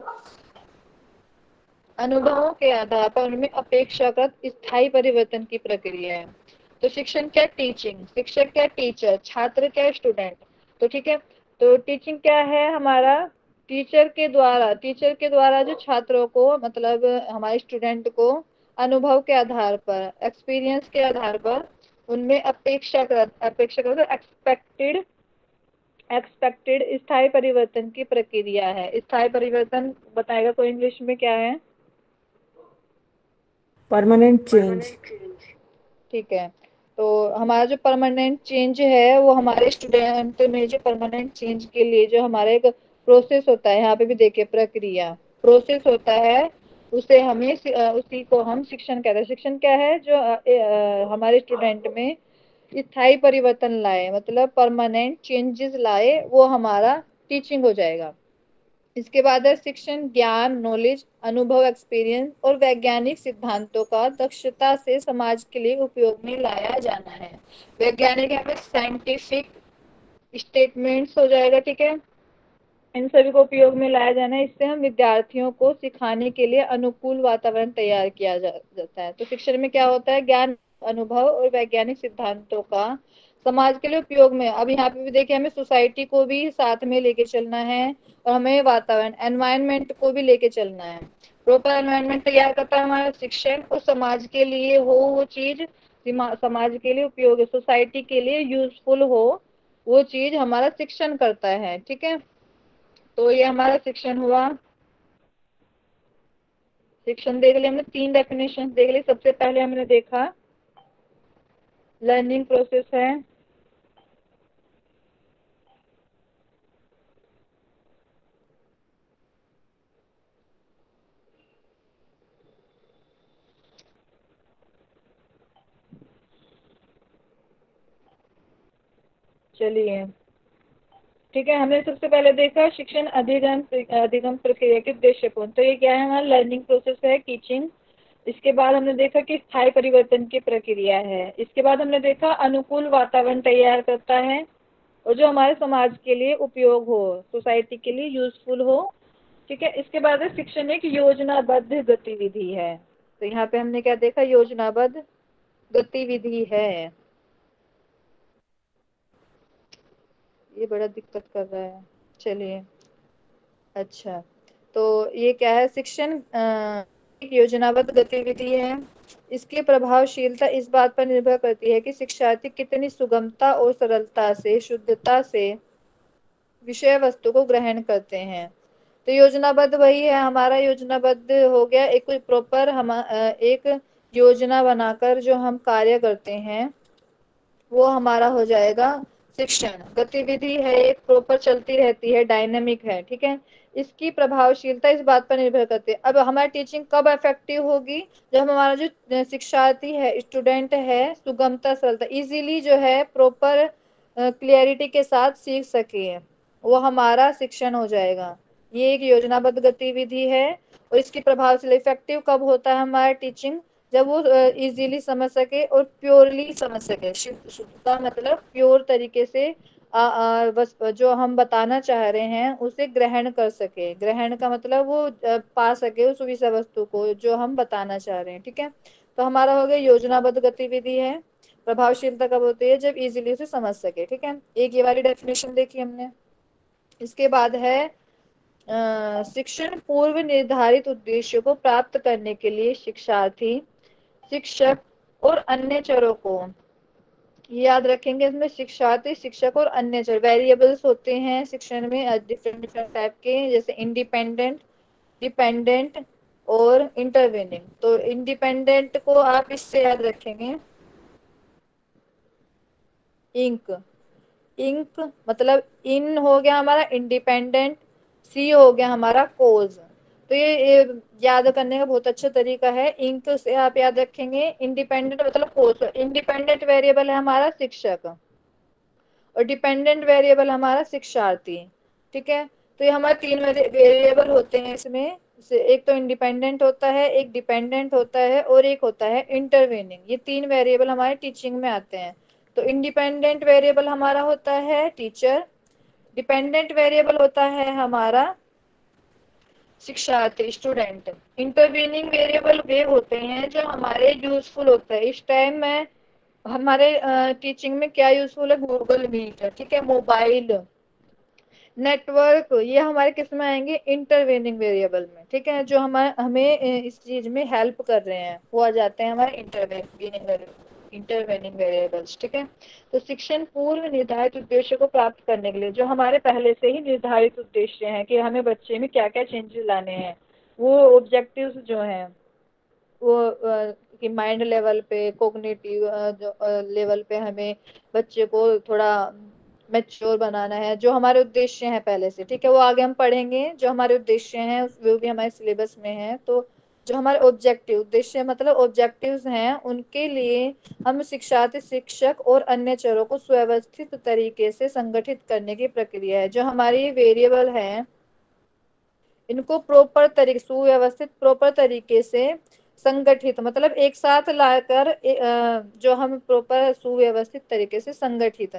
अनुभवों के आधार पर उनमें अपेक्षाकृत स्थायी परिवर्तन की प्रक्रिया है। तो शिक्षण क्या टीचिंग शिक्षक क्या टीचर छात्र क्या स्टूडेंट तो ठीक है? तो टीचिंग क्या है हमारा? टीचर के द्वारा। टीचर के द्वारा जो छात्रों को मतलब हमारे स्टूडेंट को अनुभव के आधार पर एक्सपीरियंस के आधार पर उनमें अपेक्षाकृत अपेक्षाकृत एक्सपेक्टेड एक्सपेक्टेड स्थायी परिवर्तन की प्रक्रिया है। स्थायी परिवर्तन बताएगा कोई इंग्लिश में क्या है? परमानेंट चेंज ठीक है। तो हमारा जो परमानेंट चेंज है वो हमारे स्टूडेंट में जो परमानेंट चेंज के लिए जो हमारा एक प्रोसेस होता है यहाँ पे भी देखिए प्रक्रिया। प्रोसेस होता है उसे हमें उसी को हम शिक्षण कहते हैं। शिक्षण क्या है? जो हमारे स्टूडेंट में स्थायी परिवर्तन लाए मतलब परमानेंट चेंजेस लाए, वो हमारा टीचिंग हो जाएगा। इसके बाद है शिक्षण, ज्ञान नॉलेज अनुभव एक्सपीरियंस और वैज्ञानिक सिद्धांतों का दक्षता से समाज के लिए उपयोग में लाया जाना है। वैज्ञानिक हमें साइंटिफिक स्टेटमेंट्स हो जाएगा, ठीक है? इन सभी को उपयोग में लाया जाना है। इससे हम विद्यार्थियों को सिखाने के लिए अनुकूल वातावरण तैयार किया जा, जाता है। तो शिक्षण में क्या होता है? ज्ञान अनुभव और वैज्ञानिक सिद्धांतों का समाज के लिए उपयोग में। अब यहाँ पे भी देखिए हमें सोसाइटी को भी साथ में लेके चलना है और हमें वातावरण एनवायरमेंट को भी लेके चलना है। प्रॉपर एनवायरमेंट तैयार करता है हमारा शिक्षण और समाज के लिए हो वो चीज़ समाज के लिए उपयोग सोसाइटी के लिए यूजफुल हो वो चीज़ हमारा शिक्षण करता है। ठीक है? तो ये हमारा शिक्षण हुआ। शिक्षण देख लिया हमने, तीन डेफिनेशन देख ली सबसे पहले हमने देखा लर्निंग प्रोसेस है। चलिए। ठीक है, हमने सबसे पहले देखा शिक्षण अधिगम अधिगम प्रक्रिया के दृष्टिकोण तो ये क्या है, हमारा लर्निंग प्रोसेस है टीचिंग इसके बाद हमने देखा कि स्थायी परिवर्तन की प्रक्रिया है। इसके बाद हमने देखा अनुकूल वातावरण तैयार करता है और जो हमारे समाज के लिए उपयोग हो सोसाइटी के लिए यूजफुल हो। ठीक है, इसके बाद है शिक्षण एक योजनाबद्ध गतिविधि है। तो यहाँ पे हमने क्या देखा, योजनाबद्ध गतिविधि है। ये बड़ा दिक्कत कर रहा है। चलिए। अच्छा तो ये क्या है? शिक्षण योजनाबद्ध गतिविधि है। इसकी प्रभावशीलता इस बात पर निर्भर करती है कि शिक्षार्थी कितनी सुगमता और सरलता से, शुद्धता से विषय वस्तु को ग्रहण करते हैं। तो योजनाबद्ध वही है। हमारा योजनाबद्ध हो गया। एक प्रॉपर हम एक योजना बनाकर जो हम कार्य करते हैं, वो हमारा हो जाएगा। शिक्षण। गतिविधि है, एक प्रॉपर चलती रहती है डायनेमिक है, ठीक है? इसकी प्रभावशीलता इस बात पर निर्भर करती है। अब हमारी टीचिंग कब इफ़ेक्टिव होगी? जब हमारा जो शिक्षार्थी है स्टूडेंट है, सुगमता, सरलता इजीली जो है प्रॉपर क्लियरिटी के साथ सीख सके। वो हमारा शिक्षण हो जाएगा। ये एक योजनाबद्ध गतिविधि है और इसकी प्रभावशील इफ़ेक्टिव कब होता है हमारा टीचिंग जब वो इजीली समझ सके और प्योरली समझ सके। शुद्धता मतलब प्योर तरीके से आ, आ, बस जो हम बताना चाह रहे हैं उसे ग्रहण कर सके। ग्रहण का मतलब वो पा सके उस विषय वस्तु को जो हम बताना चाह रहे हैं ठीक है? तो हमारा हो गया योजनाबद्ध गतिविधि है। प्रभावशीलता कब होती है? जब इजीली उसे समझ सके ठीक है? एक ये वाली डेफिनेशन देखी हमने। इसके बाद है शिक्षण पूर्व निर्धारित उद्देश्यों को प्राप्त करने के लिए शिक्षार्थी शिक्षक और अन्य चरों को। याद रखेंगे इसमें शिक्षार्थी, शिक्षक और अन्य चर। वेरिएबल्स होते हैं शिक्षण में डिफरेंट डिफरेंट टाइप के, जैसे इंडिपेंडेंट डिपेंडेंट और इंटरवेनिंग तो इंडिपेंडेंट को आप इससे याद रखेंगे। इंक इंक मतलब इन हो गया हमारा इंडिपेंडेंट सी हो गया हमारा कोज तो ये, याद करने का बहुत अच्छा तरीका है। इंक से आप याद रखेंगे इंडिपेंडेंट मतलब इंडिपेंडेंट वेरिएबल है हमारा शिक्षक। और डिपेंडेंट वेरिएबल हमारा शिक्षार्थी ठीक है? तो ये हमारे तीन वेरिएबल होते हैं इसमें। एक तो इंडिपेंडेंट होता है एक डिपेंडेंट होता है और एक होता है इंटरवेनिंग ये तीन वेरिएबल हमारे टीचिंग में आते हैं। तो इंडिपेंडेंट वेरिएबल हमारा होता है टीचर डिपेंडेंट वेरिएबल होता है हमारा शिक्षार्थी स्टूडेंट इंटरवीनिंग वेरिएबल वे होते हैं जो हमारे यूजफुल होते हैं। इस टाइम में हमारे टीचिंग में क्या यूजफुल है? गूगल मीट ठीक है? मोबाइल नेटवर्क ये हमारे किसमें आएँगे? इंटरवेनिंग वेरिएबल में, ठीक है? जो हमारे, हमें इस चीज़ में हेल्प कर रहे हैं। वो आ जाते हैं हमारे इंटरवेनिंग इंटरवेनिंग वेरिएबल्स ठीक है? तो शिक्षण पूर्व निर्धारित उद्देश्य को प्राप्त करने के लिए, जो हमारे पहले से ही निर्धारित उद्देश्य हैं कि हमें बच्चे में क्या क्या चेंजेस लाने हैं, वो ऑब्जेक्टिव्स जो हैं, वो कि माइंड लेवल पे कोग्निटिव लेवल पे हमें बच्चे को थोड़ा मेच्योर बनाना है, जो हमारे उद्देश्य हैं पहले से, ठीक है? वो आगे हम पढ़ेंगे, जो हमारे उद्देश्य हैं, वो भी हमारे सिलेबस में है तो जो हमारे ऑब्जेक्टिव उद्देश्य मतलब ऑब्जेक्टिव्स हैं, उनके लिए हम शिक्षार्थी, शिक्षक और अन्य चरों को सुव्यवस्थित तरीके से संगठित करने की प्रक्रिया है। जो हमारी वेरिएबल है, इनको प्रॉपर तरीके, सुव्यवस्थित प्रॉपर तरीके से संगठित मतलब एक साथ लाकर जो हम प्रॉपर सुव्यवस्थित तरीके से संगठित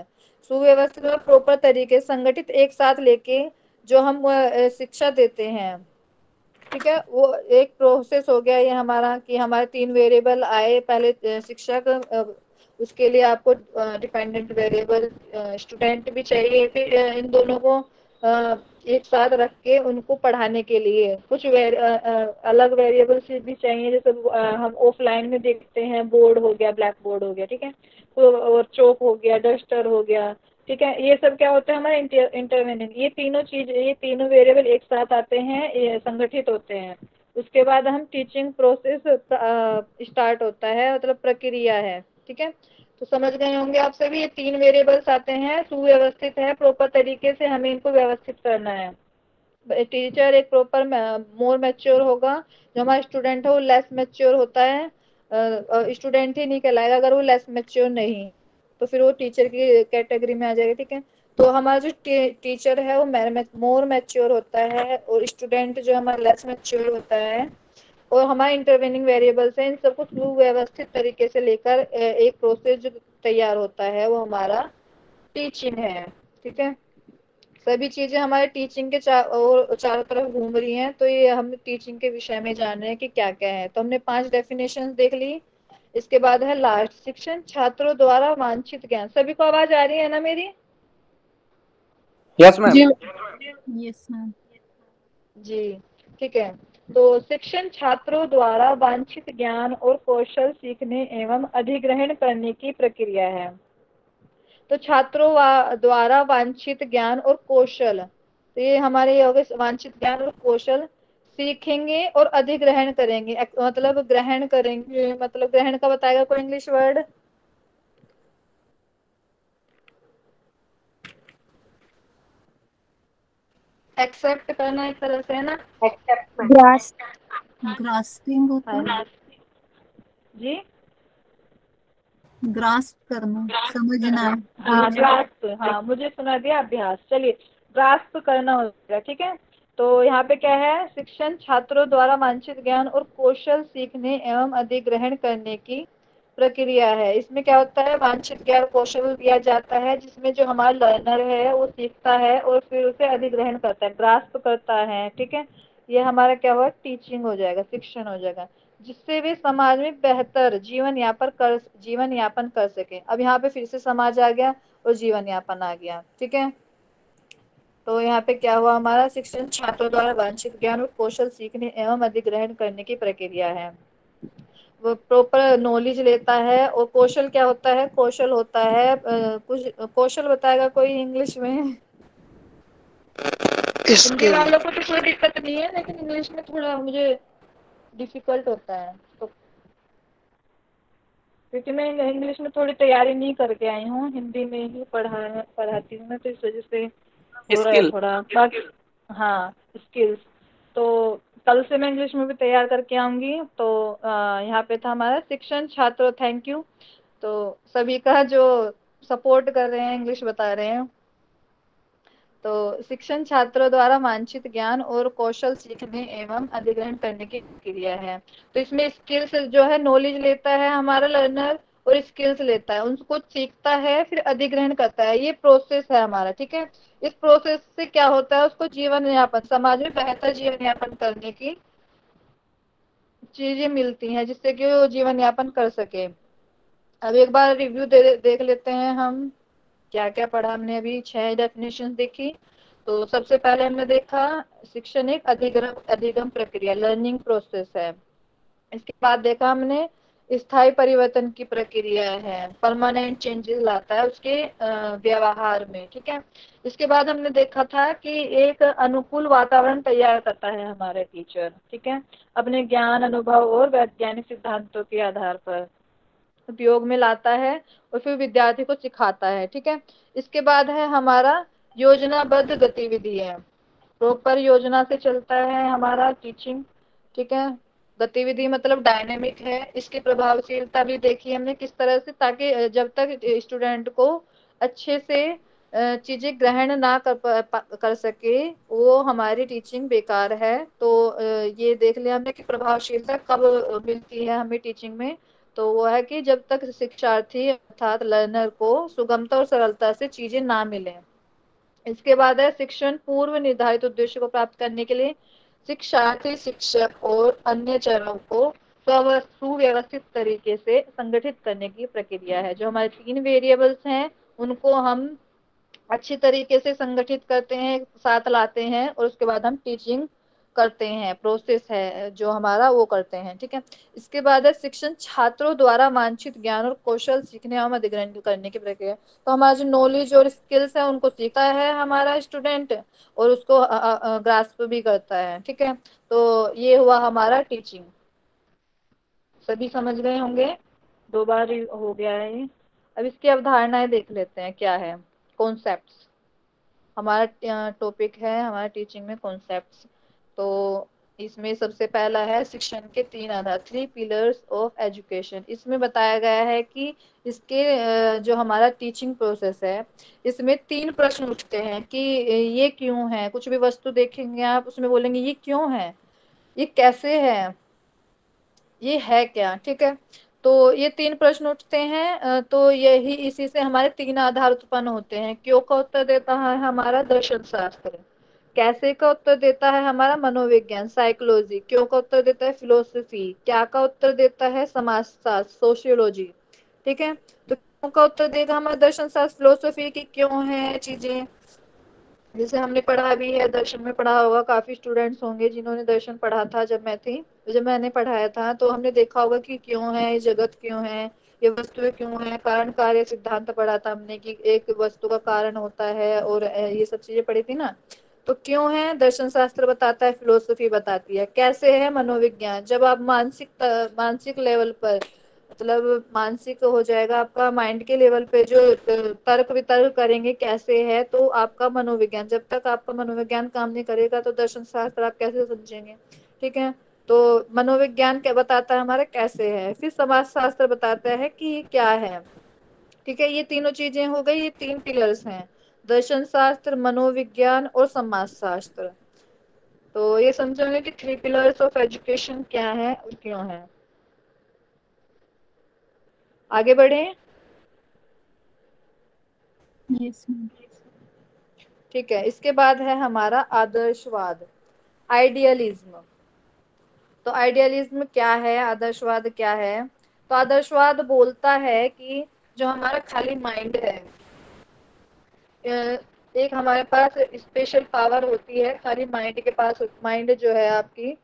सुव्यवस्थित प्रॉपर तरीके संगठित एक साथ लेके जो हम शिक्षा देते हैं ठीक है वो एक प्रोसेस हो गया ये हमारा कि हमारे तीन वेरिएबल आए पहले शिक्षक उसके लिए आपको डिपेंडेंट वेरिएबल स्टूडेंट भी चाहिए फिर इन दोनों को एक साथ रख के उनको पढ़ाने के लिए। कुछ वेर, अलग वेरिएबल्स भी चाहिए जैसे हम ऑफलाइन में देखते हैं बोर्ड हो गया ब्लैक बोर्ड हो गया ठीक है? और चौक हो गया डस्टर हो गया ठीक है? ये सब क्या होता है हमारे इंटर, ये तीनों चीज़ ये तीनों वेरिएबल एक साथ आते हैं संगठित होते हैं। उसके बाद हम टीचिंग प्रोसेस स्टार्ट होता है मतलब प्रक्रिया है। ठीक है? तो समझ गए होंगे आप सभी ये तीन वेरिएबल्स आते हैं सुव्यवस्थित है प्रॉपर तरीके से हमें इनको व्यवस्थित करना है। टीचर एक प्रॉपर मोर मैच्योर होगा। जो हमारा स्टूडेंट है वो लेस मैच्योर होता है। स्टूडेंट ही नहीं कहलाएगा अगर वो लेस मैच्योर नहीं। तो फिर वो टीचर की कैटेगरी में आ जाएगा, ठीक है? तो हमारा जो टीचर है वो मोर मैच्योर होता है और स्टूडेंट जो हमारा लेस मैच्योर होता है और हमारे इंटरवेनिंग वेरिएबल्स हैं, इन सबको सुव्यवस्थित तरीके से लेकर एक प्रोसेस जो तैयार होता है वो हमारा टीचिंग है, ठीक है? सभी चीज़ें हमारे टीचिंग के चार और चारों तरफ़ घूम रही हैं तो ये हम टीचिंग के विषय में जान रहे हैं कि क्या क्या है। तो हमने पाँच डेफिनेशन देख ली इसके बाद है लास्ट शिक्षण छात्रों द्वारा वांछित ज्ञान। सभी को आवाज़ आ रही है ना मेरी? यस मैम यस मैम जी ठीक है। तो शिक्षण छात्रों द्वारा वांछित ज्ञान और कौशल सीखने एवं अधिग्रहण करने की प्रक्रिया है। तो छात्रों वा, द्वारा वांछित ज्ञान और कौशल तो ये हमारे वांछित ज्ञान और कौशल। सीखेंगे और अधिग्रहण करेंगे। मतलब ग्रहण करेंगे मतलब ग्रहण का बताएगा कोई इंग्लिश वर्ड? एक्सेप्ट करना एक तरह से है ना? ग्रास्पिंग होता है। हाँ। जी? ग्रास्प करना समझना। हाँ ग्रास्प हाँ मुझे सुना दिया अभ्यास। चलिए ग्रास्प करना होगा ठीक है? तो यहाँ पे क्या है? शिक्षण छात्रों द्वारा वांछित ज्ञान और कौशल सीखने एवं अधिग्रहण करने की प्रक्रिया है। इसमें क्या होता है? वांछित ज्ञान कौशल दिया जाता है, जिसमें जो हमारा लर्नर है, वो सीखता है और फिर उसे अधिग्रहण करता है ग्रास्प करता है, ठीक है? ये हमारा क्या हुआ? टीचिंग हो जाएगा, शिक्षण हो जाएगा, जिससे वे समाज में बेहतर जीवन यापन कर, जीवन यापन कर सके। अब यहाँ पे फिर से समाज आ गया और जीवन यापन आ गया, ठीक है? तो यहाँ पे क्या हुआ? हमारा शिक्षण छात्रों द्वारा वांछित ज्ञान और कौशल सीखने एवं अधिग्रहण करने की प्रक्रिया है। वो प्रॉपर नॉलेज लेता है और कौशल क्या होता है? कौशल होता है कुछ कौशल बताएगा कोई इंग्लिश में? हिंदी वालों को तो कोई दिक्कत नहीं है लेकिन इंग्लिश में थोड़ा मुझे डिफ़िकल्ट होता है। तो क्योंकि मैं इंग्लिश में थोड़ी तैयारी नहीं करके आई हूँ हिंदी में ही पढ़ा पढ़ाती हूँ मैं तो इस वजह से है थोड़ा हाँ स्किल्स तो कल से मैं इंग्लिश में भी तैयार करके आऊँगी। तो यहाँ पे था हमारा शिक्षण छात्र थैंक यू तो सभी का जो सपोर्ट कर रहे हैं इंग्लिश बता रहे हैं। तो शिक्षण छात्रों द्वारा मानसिक ज्ञान और कौशल सीखने एवं अधिग्रहण करने की क्रिया है। तो इसमें स्किल्स जो है नॉलेज लेता है हमारा लर्नर और स्किल्स लेता है उनको सीखता है फिर अधिग्रहण करता है। ये प्रोसेस है हमारा ठीक है? इस प्रोसेस से क्या होता है उसको जीवन यापन समाज में बेहतर जीवन यापन करने की चीज़ें मिलती हैं जिससे कि वो जीवन यापन कर सके। अब एक बार रिव्यू दे, देख लेते हैं हम क्या क्या पढ़ा हमने अभी छह डेफिनेशन देखी। तो सबसे पहले हमने देखा शिक्षण एक अधिगम अधिगम प्रक्रिया लर्निंग प्रोसेस है। इसके बाद देखा हमने स्थायी परिवर्तन की प्रक्रिया है परमानेंट चेंजेस लाता है उसके व्यवहार में, ठीक है? इसके बाद हमने देखा था कि एक अनुकूल वातावरण तैयार करता है हमारे टीचर ठीक है? अपने ज्ञान, अनुभव और वैज्ञानिक सिद्धांतों के आधार पर उपयोग में लाता है और फिर विद्यार्थी को सिखाता है, ठीक है? इसके बाद है हमारा योजनाबद्ध गतिविधि है। प्रॉपर योजना से चलता है हमारा टीचिंग ठीक है? गतिविधि मतलब डायनेमिक है, इसकी प्रभावशीलता भी देखी हमने किस तरह से ताकि जब तक स्टूडेंट को अच्छे से चीज़ें ग्रहण ना कर कर सके, वो हमारी टीचिंग बेकार है। तो ये देख लिया हमने कि प्रभावशीलता कब मिलती है हमें टीचिंग में। तो वो है कि जब तक शिक्षार्थी अर्थात लर्नर को सुगमता और सरलता से चीज़ें ना मिले। इसके बाद है शिक्षण पूर्व निर्धारित उद्देश्य को प्राप्त करने के लिए शिक्षार्थी, शिक्षक और अन्य चरणों को सुव्यवस्थित तरीके से संगठित करने की प्रक्रिया है। जो हमारे तीन वेरिएबल्स हैं, उनको हम अच्छी तरीके से संगठित करते हैं, साथ लाते हैं और उसके बाद हम टीचिंग करते हैं प्रोसेस है, जो हमारा वो करते हैं, ठीक है? इसके बाद है शिक्षण छात्रों द्वारा वांछित ज्ञान और कौशल सीखने एवं अधिग्रहण करने की प्रक्रिया। तो हमारा जो नॉलेज और स्किल्स है, उनको सीखता है हमारा स्टूडेंट और उसको ग्रास्प भी करता है, ठीक है? तो ये हुआ हमारा टीचिंग सभी समझ गए होंगे? दो बार हो गया है अब इसकी अवधारणाएँ देख लेते हैं, क्या है? कॉन्सेप्ट हमारा टॉपिक है, हमारा टीचिंग में कॉन्सेप्ट तो इसमें सबसे पहला है शिक्षण के तीन आधार थ्री पिलर्स ऑफ़ एजुकेशन इसमें बताया गया है कि इसके जो हमारा टीचिंग प्रोसेस है, इसमें तीन प्रश्न उठते हैं कि ये क्यों है? कुछ भी वस्तु देखेंगे आप, उसमें बोलेंगे, ये क्यों है? ये कैसे है? ये है क्या? ठीक है? तो ये तीन प्रश्न उठते हैं तो यही इसी से हमारे तीन आधार उत्पन्न होते हैं। क्यों का उत्तर देता है? हमारा दर्शन शास्त्र। कैसे का उत्तर देता है हमारा मनोविज्ञान साइकोलॉजी क्यों का उत्तर देता है फिलोसफी क्या का उत्तर देता है समाजशास्त्र सोशियोलॉजी ठीक है? तो क्यों का उत्तर देगा हमारा दर्शन शास्त्र फिलोसफी की क्यों है चीज़ें? जैसे हमने पढ़ा भी है, दर्शन में पढ़ा होगा, काफ़ी स्टूडेंट्स होंगे जिन्होंने दर्शन पढ़ा था जब मैं थी, जब मैंने पढ़ाया था तो हमने देखा होगा कि क्यों है, ये जगत क्यों है, ये वस्तुएँ क्यों है? कारण कार्य सिद्धांत पढ़ा था हमने कि एक वस्तु का कारण होता है और ये सब चीज़ें पढ़ी थी ना? तो क्यों है? दर्शन शास्त्र बताता है फिलोसफी बताती है। कैसे है मनोविज्ञान? जब आप मानसिक मानसिक लेवल पर मतलब मानसिक हो जाएगा आपका माइंड के लेवल पे जो तर्क वितर्क करेंगे कैसे है तो आपका मनोविज्ञान, जब तक आपका मनोविज्ञान काम नहीं करेगा तो दर्शन शास्त्र आप कैसे समझेंगे? ठीक है? तो मनोविज्ञान क्या बताता है हमारा कैसे है? फिर समाज शास्त्र बताता है कि क्या है। ठीक है? ये तीनों चीज़ें हो गई, ये तीन पिलर्स हैं। दर्शन शास्त्र मनोविज्ञान और समाज शास्त्र तो ये समझोगे कि थ्री पिलर्स ऑफ़ एजुकेशन क्या है और क्यों है? आगे बढ़े। Yes, ठीक है इसके बाद है हमारा आदर्शवाद आइडियलिज्म तो आइडियलिज्म क्या है आदर्शवाद क्या है? तो आदर्शवाद बोलता है कि जो हमारा खाली माइंड है एक हमारे पास स्पेशल पावर होती है खाली माइंड के पास माइंड जो है आपकी,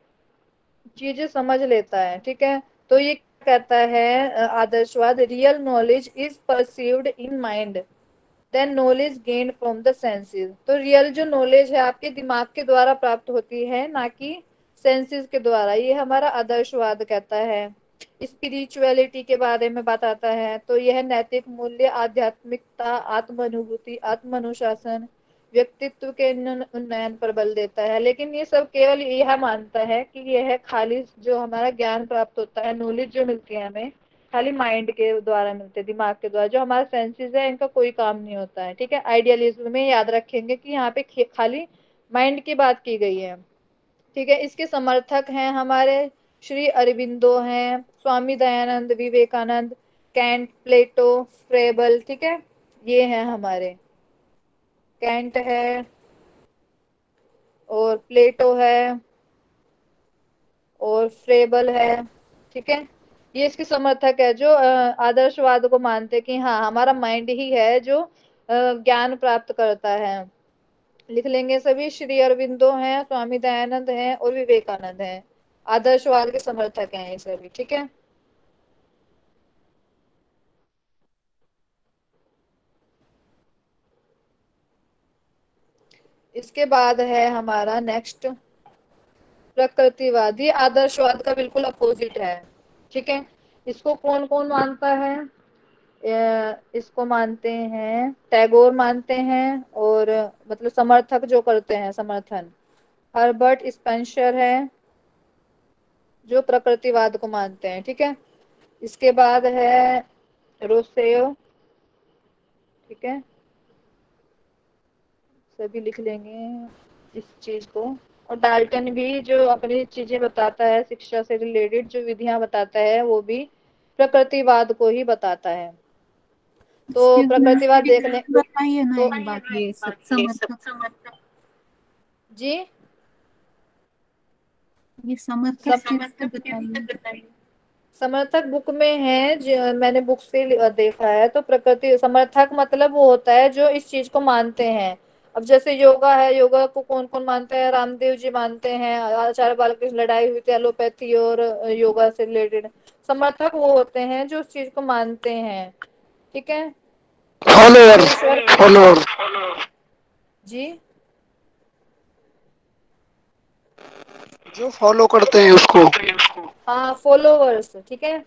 चीज़ें समझ लेता है, ठीक है? तो ये कहता है आदर्शवाद real knowledge is perceived in mind then knowledge gain from the senses तो रियल जो नॉलेज है आपके दिमाग के द्वारा प्राप्त होती है, ना कि सेंसेस के द्वारा। ये हमारा आदर्शवाद कहता है। स्पिरिचुअलिटी के बारे में बात आता है तो यह नैतिक मूल्य, आध्यात्मिकता आत्म अनुभूति आत्म अनुशासन व्यक्तित्व के उन्नयन पर बल देता है। लेकिन ये सब केवल यह मानता है कि यह खाली जो हमारा ज्ञान प्राप्त होता है नॉलेज जो मिलती है हमें, खाली माइंड के द्वारा मिलते हैं, दिमाग के द्वारा, जो हमारा सेंसेस है, इनका कोई काम नहीं होता है, ठीक है? आइडियलिज्म में याद रखेंगे कि यहाँ पे खाली माइंड की बात की गई है, ठीक है? इसके समर्थक हैं हमारे श्री अरविंदो हैं, Swami Dayanand, Vivekananda, Kant, Plato, Froebel, ठीक है? ये हैं हमारे। कैंट है और प्लेटो है और फ्रेबल है, ठीक है? ये इसके समर्थक है जो आदर्शवाद को मानते कि हाँ हमारा माइंड ही है जो ज्ञान प्राप्त करता है। लिख लेंगे सभी, श्री अरविंदो हैं, स्वामी दयानंद हैं और विवेकानंद हैं। आदर्शवाद के समर्थक हैं ये सभी, ठीक है? इसके बाद है हमारा नेक्स्ट प्रकृतिवादी। आदर्शवाद का बिल्कुल अपोजिट है, ठीक है? इसको कौन कौन मानता है? इसको मानते हैं, टैगोर मानते हैं और मतलब समर्थक जो करते हैं, समर्थन। हर्बर्ट स्पेंसर है जो प्रकृतिवाद को मानते हैं ठीक है? इसके बाद है रोसेयो ठीक है? सभी लिख लेंगे इस चीज़ को। और डाल्टन भी जो अपनी चीज़ें बताता है शिक्षा से रिलेटेड जो विधियाँ बताता है वो भी प्रकृतिवाद को ही बताता है। तो प्रकृतिवाद देख ले तो बात ये समर्थक समर्थक बताइए समर्थक बुक में है जो मैंने बुक से देखा है तो प्रकृति समर्थक मतलब वो होता है जो इस चीज़ को मानते हैं। अब जैसे योगा है योगा को कौन कौन मानते हैं? रामदेव जी मानते हैं आचार्य बालकृष्ण लड़ाई हुई थी एलोपैथी और योगा से रिलेटेड समर्थक वो होते हैं जो उस चीज़ को मानते हैं। ठीक है? फॉलोअर फॉलोअर जी? जो फॉलो करते हैं उसको। हाँ फॉलोवर्स ठीक है?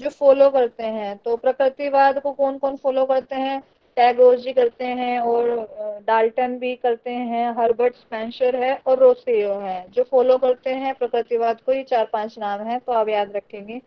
जो फॉलो करते हैं तो प्रकृतिवाद को कौन कौन फॉलो करते हैं? टैगोर जी करते हैं और डाल्टन भी करते हैं हर्बर्ट स्पेंशर है और रोसेयो है। जो फॉलो करते हैं, प्रकृतिवाद को ये चार पाँच नाम है तो आप याद रखेंगे।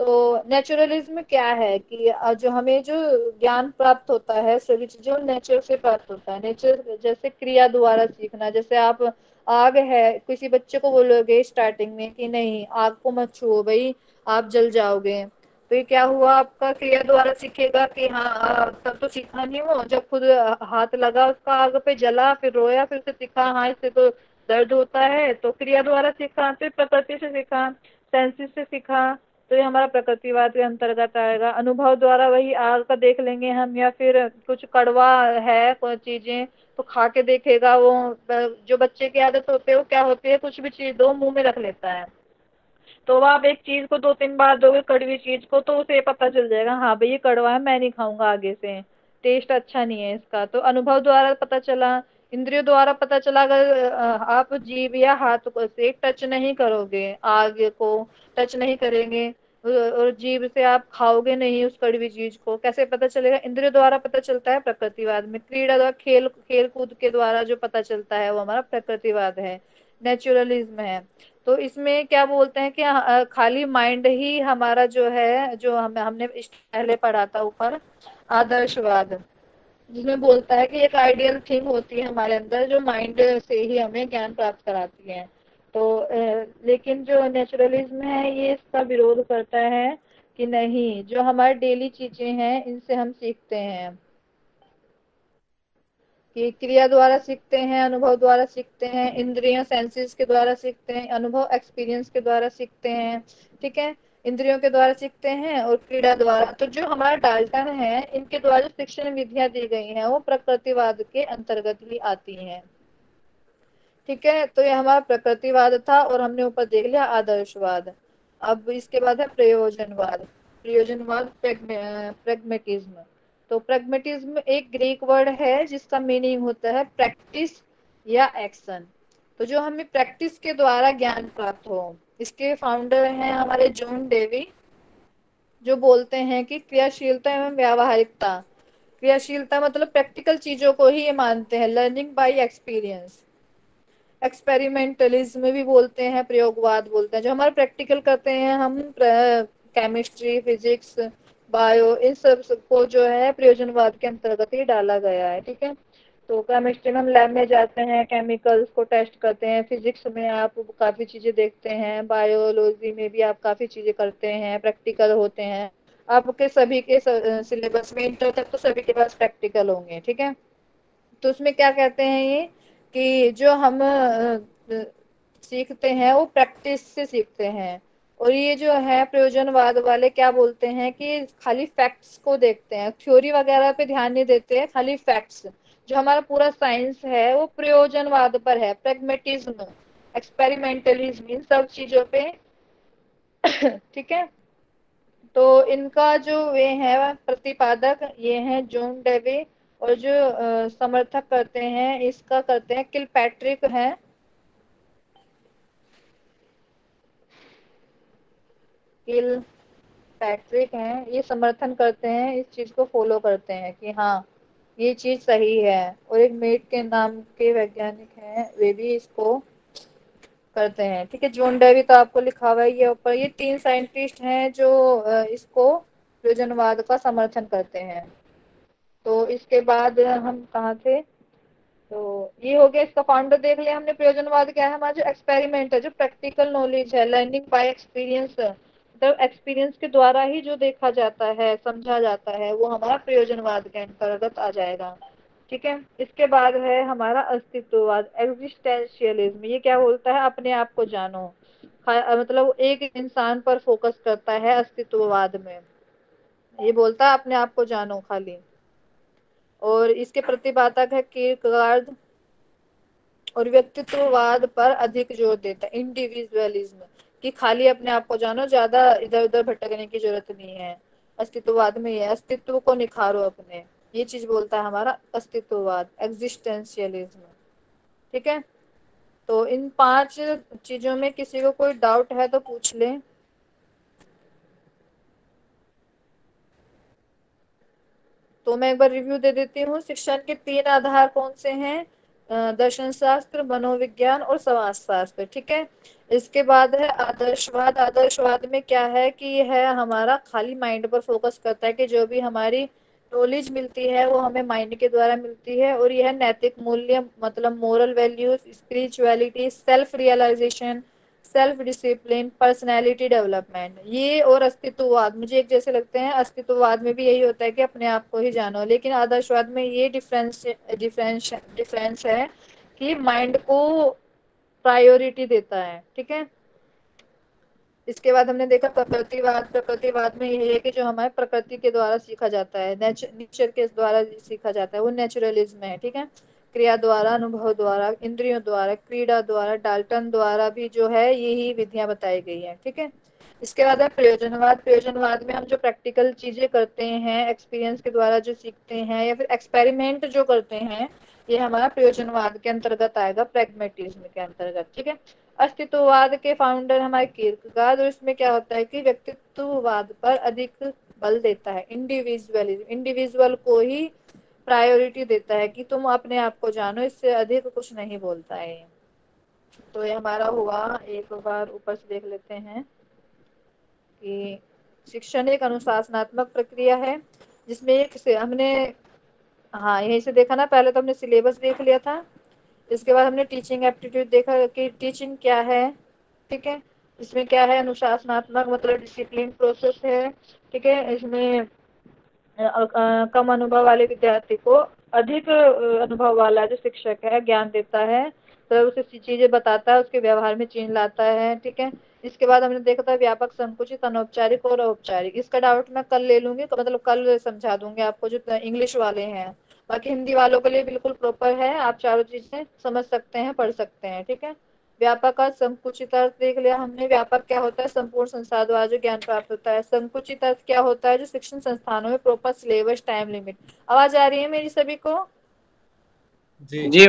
तो नेचुरलिज्म क्या है कि जो हमें जो ज्ञान प्राप्त होता है, सभी चीज़ों नेचर से प्राप्त होता है। नेचर जैसे क्रिया द्वारा सीखना, जैसे आप आग है, किसी बच्चे को बोलोगे स्टार्टिंग में कि नहीं, आग को मत छुओ भाई, आप जल जाओगे। तो ये क्या हुआ, आपका क्रिया द्वारा सीखेगा कि हाँ तब तो सीखा नहीं वो। जब खुद हाथ लगा उसका आग पे, जला, फिर रोया, फिर उसे सीखा हाँ इससे तो दर्द होता है। तो क्रिया द्वारा सीखा, फिर प्रकृति से सीखा सेंसिस से सीखा तो ये हमारा प्रकृतिवाद के अंतर्गत आएगा। अनुभव द्वारा वही आग का देख लेंगे हम, या फिर कुछ कड़वा है, कोई चीज़ें तो खा के देखेगा वो, जो बच्चे की आदत होती है, वो क्या होती है? कुछ भी चीज़ दो मुँह में रख लेता है। तो आप एक चीज़ को दो तीन बार दोगे, कड़वी चीज़ को तो उसे पता चल जाएगा हाँ भाई ये कड़वा है, मैं नहीं खाऊँगा आगे से। टेस्ट अच्छा नहीं है इसका। तो अनुभव द्वारा पता चला, इंद्रियों द्वारा पता चला, अगर आप जीव या हाथ को से टच नहीं करोगे, आग को टच नहीं करेंगे और जीव से आप खाओगे नहीं उस कड़वी चीज़ को, कैसे पता चलेगा? इंद्रियों द्वारा पता चलता है प्रकृतिवाद में। क्रीड़ा द्वारा, खेल खेल कूद के द्वारा जो पता चलता है वो हमारा प्रकृतिवाद है, नेचुरलिज्म है। तो इसमें क्या बोलते हैं कि खाली माइंड ही हमारा जो है, जो हम, हमने पहले पढ़ा था ऊपर, आदर्शवाद। जिसमें बोलता है कि एक आइडियल थिंग होती है हमारे अंदर, जो माइंड से ही हमें ज्ञान प्राप्त कराती है। तो लेकिन जो नेचुरलिज्म है, ये इसका विरोध करता है कि नहीं, जो हमारी डेली चीज़ें हैं, इनसे हम सीखते हैं। कि क्रिया द्वारा सीखते हैं, अनुभव द्वारा सीखते हैं, इंद्रियों सेंसेस के द्वारा सीखते हैं, अनुभव एक्सपीरियंस के द्वारा सीखते हैं, ठीक है? इंद्रियों के द्वारा सीखते हैं और क्रीड़ा द्वारा। तो जो हमारा डाल्टन है, इनके द्वारा शिक्षण विधियाँ दी गई हैं, वो प्रकृतिवाद के अंतर्गत ही आती हैं। ठीक है? तो ये हमारा प्रकृतिवाद था और हमने ऊपर देख लिया आदर्शवाद। अब इसके बाद है प्रयोजनवाद। प्रयोजनवाद प्रेगमेटिज्म। तो प्रेगमेटिज्म एक ग्रीक वर्ड है जिसका मीनिंग होता है प्रैक्टिस या एक्शन तो जो हमें प्रैक्टिस के द्वारा ज्ञान प्राप्त हो। इसके फाउंडर हैं हमारे जॉन डेवी, जो बोलते हैं कि क्रियाशीलता एवं व्यावहारिकता। क्रियाशीलता मतलब प्रैक्टिकल चीज़ों को ही ये मानते हैं। लर्निंग बाय एक्सपीरियंस एक्सपेरिमेंटलिज्म भी बोलते हैं, प्रयोगवाद बोलते हैं, जो हमारे प्रैक्टिकल करते हैं, हम केमिस्ट्री फिजिक्स बायो इन सबको जो है प्रयोजनवाद के अंतर्गत ही डाला गया है, ठीक है? तो केमिस्ट्री में हम लैब में जाते हैं केमिकल्स को टेस्ट करते हैं फिजिक्स में आप काफ़ी चीज़ें देखते हैं बायोलॉजी में भी आप काफ़ी चीज़ें करते हैं प्रैक्टिकल होते हैं। आपके सभी के सिलेबस में इंटर तक तो सभी के पास प्रैक्टिकल होंगे, ठीक है? तो उसमें क्या कहते हैं ये? कि जो हम सीखते हैं, वो प्रैक्टिस से सीखते हैं। और ये जो है प्रयोजनवाद वाले क्या बोलते हैं कि खाली फैक्ट्स को देखते हैं। थ्योरी वगैरह पे ध्यान नहीं देते हैं, खाली फैक्ट्स जो हमारा पूरा साइंस है, वो प्रयोजनवाद पर है। प्रेगमेटिज्म एक्सपेरिमेंटलिज्म इन सब चीज़ों पे। [coughs] ठीक है? तो इनका जो वे है, प्रतिपादक ये है जोन डेवी और जो समर्थक करते हैं, इसका करते हैं किल पैट्रिक है। किल पैट्रिक हैं, ये समर्थन करते हैं, इस चीज़ को फॉलो करते हैं कि हाँ ये चीज़ सही है। और एक मेट के नाम के वैज्ञानिक हैं, वे भी इसको करते हैं। ठीक है, जोन डेवी तो आपको लिखा हुआ है ये ऊपर। ये तीन साइंटिस्ट हैं जो इसको प्रयोजनवाद का समर्थन करते हैं। तो इसके बाद हम कहा थे? तो ये हो गया इसका फाउंडर देख लिया हमने, प्रयोजनवाद क्या है हमारा? जो एक्सपेरिमेंट है, जो प्रैक्टिकल नॉलेज है लर्निंग बाय एक्सपीरियंस मतलब एक्सपीरियंस के द्वारा ही जो देखा जाता है, समझा जाता है, वो हमारा प्रयोजनवाद के अंतर्गत आ जाएगा। ठीक है? इसके बाद है हमारा अस्तित्ववाद एग्जिस्टेंशियलिज्म ये क्या बोलता है? अपने आप को जानो। मतलब एक इंसान पर फोकस करता है अस्तित्ववाद में। ये बोलता है, अपने आप को जानो खाली। और इसके प्रतिपादक है कीर्कगार्ड और व्यक्तित्ववाद पर अधिक ज़ोर देता है। इंडिविजुअलिज्म कि खाली अपने आप को जानो, ज़्यादा इधर उधर भटकने की ज़रूरत नहीं है। अस्तित्ववाद में ये अस्तित्व को निखारो अपने। ये चीज़ बोलता है हमारा अस्तित्ववाद एग्जिस्टेंशियलिज्म ठीक है? तो इन पाँच चीज़ों में किसी को कोई डाउट है तो पूछ ले। तो मैं एक बार रिव्यू दे देती हूँ, शिक्षण के तीन आधार कौन से हैं? दर्शन शास्त्र, मनोविज्ञान और समाज शास्त्र, ठीक है? इसके बाद है आदर्शवाद। आदर्शवाद में क्या है कि यह हमारा खाली माइंड पर फोकस करता है कि जो भी हमारी नॉलेज मिलती है, वो हमें माइंड के द्वारा मिलती है और यह नैतिक मूल्य मतलब moral values spirituality self realisation self discipline personality development ये और अस्तित्ववाद, मुझे एक जैसे लगते हैं, अस्तित्ववाद में भी यही होता है कि अपने आप को ही जानो, लेकिन आदर्शवाद में ये डिफरेंस डिफरेंस डिफरेंस है कि माइंड को प्रायोरिटी देता है, ठीक है? इसके बाद हमने देखा प्रकृतिवाद प्रकृतिवाद में यही है कि जो हमारे प्रकृति के द्वारा सीखा जाता है नेचर के द्वारा सीखा जाता है, वो नेचुरलिज्म है, ठीक है? क्रिया द्वारा, अनुभव द्वारा, इंद्रियों द्वारा, क्रीड़ा द्वारा, डाल्टन द्वारा भी जो है, यही विधियाँ बताई गई है, ठीक है? इसके बाद है प्रयोजनवाद। प्रयोजनवाद में हम जो प्रैक्टिकल चीज़ें करते हैं, एक्सपीरियंस के द्वारा जो सीखते हैं, या फिर एक्सपेरिमेंट जो करते हैं, ये हमारा प्रयोजनवाद के अंतर्गत आएगा, प्रेगमेटिज्म के अंतर्गत, ठीक है? अस्तित्ववाद के फाउंडर हमारे कीर्कगार्ड और इसमें क्या होता है कि व्यक्तित्ववाद पर अधिक बल देता है इंडिविजुअलिज्म इंडिविजुअल को ही प्रायोरिटी देता है कि तुम अपने आप को जानो, इससे अधिक कुछ नहीं बोलता है तो ये हमारा हुआ, एक बार ऊपर से देख लेते हैं कि शिक्षण एक अनुशासनात्मक प्रक्रिया है, जिसमें एक से हमने हाँ यहीं से देखा ना, पहले तो हमने सिलेबस देख लिया था, इसके बाद हमने टीचिंग एप्टीट्यूड देखा कि टीचिंग क्या है, ठीक है? इसमें क्या है? अनुशासनात्मक मतलब डिसिप्लिन प्रोसेस है, ठीक है? इसमें कम अनुभव वाले विद्यार्थी को अधिक अनुभव वाला जो शिक्षक है, ज्ञान देता है तो उसे चीज़ें बताता है, उसके व्यवहार में चेंज लाता है, ठीक है? इसके बाद हमने देखा था व्यापक संकुचित, अनौपचारिक और औपचारिक। इसका डाउट मैं कल ले लूँगी तो मतलब कल समझा दूँगी आपको, जो इंग्लिश वाले हैं। बाकी हिंदी वालों के लिए बिल्कुल प्रॉपर है, आप चारों चीज़ें समझ सकते हैं, पढ़ सकते हैं, ठीक है? व्यापक का संकुचित अर्थ देख लिया हमने। व्यापक क्या होता है? संपूर्ण संसार द्वारा जो ज्ञान प्राप्त होता है। संकुचित अर्थ क्या होता है? जो शिक्षण संस्थानों में प्रॉपर सिलेबस टाइम लिमिट आवाज़ आ रही है मेरी सभी को? जी। जी।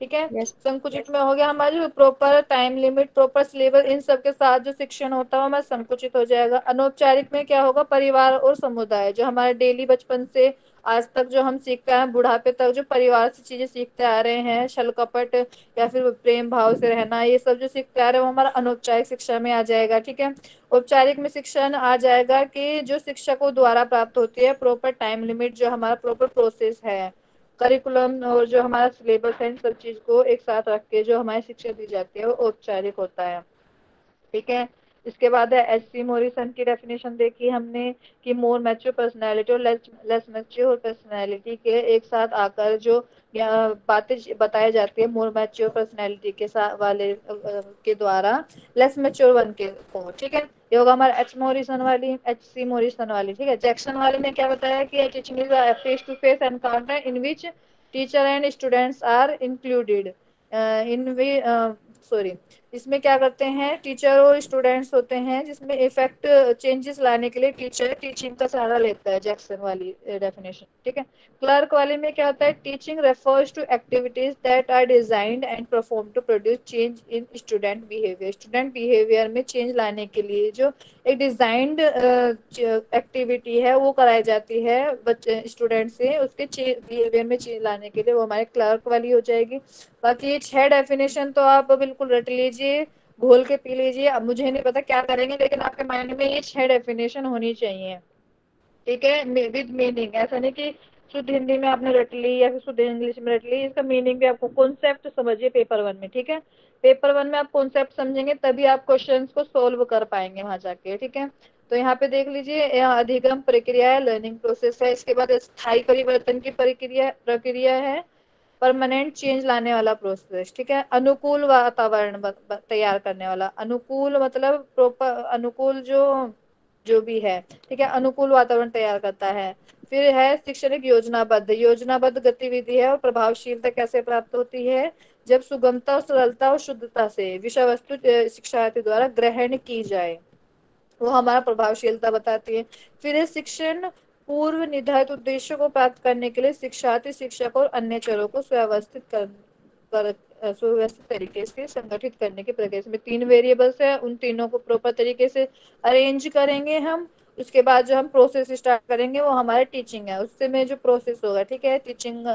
ठीक है? Yes. संकुचित में हो गया हमारी जो proper time limit proper syllabus इन सब के साथ जो शिक्षण होता है वो हमारा संकुचित हो जाएगा। अनौपचारिक में क्या होगा? परिवार और समुदाय जो हमारे डेली बचपन से आज तक जो हम सीखते हैं, बुढ़ापे तक जो परिवार से चीज़ें सीखते आ रहे हैं छल कपट या फिर प्रेम भाव से रहना, ये सब जो सीखते आ रहे हैं, वो हमारा अनौपचारिक शिक्षा में आ जाएगा, ठीक है? औपचारिक में शिक्षण आ जाएगा कि जो शिक्षकों द्वारा प्राप्त होती है प्रॉपर टाइम लिमिट जो हमारा प्रॉपर प्रोसेस है करिकुलम और जो हमारा सिलेबस है, इन सब चीज़ को एक साथ रख के जो हमारी शिक्षा दी जाती है, वो औपचारिक होता है, ठीक है? इसके बाद है एच सी मोरिसन की डेफिनेशन देखी हमने कि मोर मैच्योर पर्सनैलिटी और लेस मैच्योर पर्सनैलिटी के एक साथ आकर जो बातें बताई जाती है मोर मैच्योर पर्सनैलिटी के साथ वाले के द्वारा लेस मैच्योर वन के, को, ठीक है? ये होगा हमारा एच मोरिसन वाली एच सी मोरिसन वाली, ठीक है? जैक्सन वाले ने क्या बताया कि teaching is face to face encounter in which teacher and students are included in sorry इसमें क्या करते हैं टीचर और स्टूडेंट्स होते हैं, जिसमें इफ़ेक्ट चेंजेस लाने के लिए टीचर टीचिंग का सहारा लेता है जैक्सन वाली डेफिनेशन ठीक है? क्लर्क वाले में क्या होता है teaching refers to activities that are designed and perform to produce change in student behaviour student behaviour में चेंज लाने के लिए जो एक डिजाइंड एक्टिविटी है, वो कराई जाती है बच्चे स्टूडेंट से, उसके बिहेवियर में चेंज लाने के लिए, वो हमारे क्लर्क वाली हो जाएगी। बाकी ये छह डेफिनेशन तो आप बिल्कुल रट लीजिए, घोल के पी लीजिए। अब मुझे नहीं पता क्या करेंगे, लेकिन आपके माइंड में ये छह डेफिनेशन होनी चाहिए। ठीक है? विद मीनिंग ऐसा नहीं कि शुद्ध हिंदी में आपने रट ली या फिर शुद्ध इंग्लिश में रट ली, इसका मीनिंग भी आपको कॉन्सेप्ट समझिए पेपर वन में, ठीक है? पेपर वन में आप कॉन्सेप्ट समझेंगे, तभी आप क्वेश्चंस को सोल्व कर पाएँगे वहाँ जाके, ठीक है? तो यहाँ पे देख लीजिए अधिगम प्रक्रिया है लर्निंग प्रोसेस है। इसके बाद स्थायी परिवर्तन की प्रक्रिया प्रक्रिया है। परमानेंट चेंज लाने वाला प्रोसेस ठीक है? अनुकूल वातावरण तैयार करने वाला। अनुकूल मतलब प्रॉपर अनुकूल जो जो भी है, ठीक है? अनुकूल वातावरण तैयार करता है। फिर है शिक्षण योजनाबद्ध। योजनाबद्ध गतिविधि है और प्रभावशीलता कैसे प्राप्त होती है? जब सुगमता और सरलता और शुद्धता से विषय वस्तु शिक्षार्थी द्वारा ग्रहण की जाए। वो हमारा प्रभावशीलता बताती है। फिर शिक्षण पूर्व निर्धारित उद्देश्यों को प्राप्त करने के लिए शिक्षार्थी शिक्षक और अन्य चरों को सुव्यवस्थित कर, कर सुव्यवस्थित तरीके से संगठित करने की प्रक्रिया में तीन वेरिएबल्स है उन तीनों को प्रॉपर तरीके से अरेंज करेंगे हम। उसके बाद जो हम प्रोसेस स्टार्ट करेंगे वो हमारा टीचिंग है। उससे में जो प्रोसेस होगा ठीक है? टीचिंग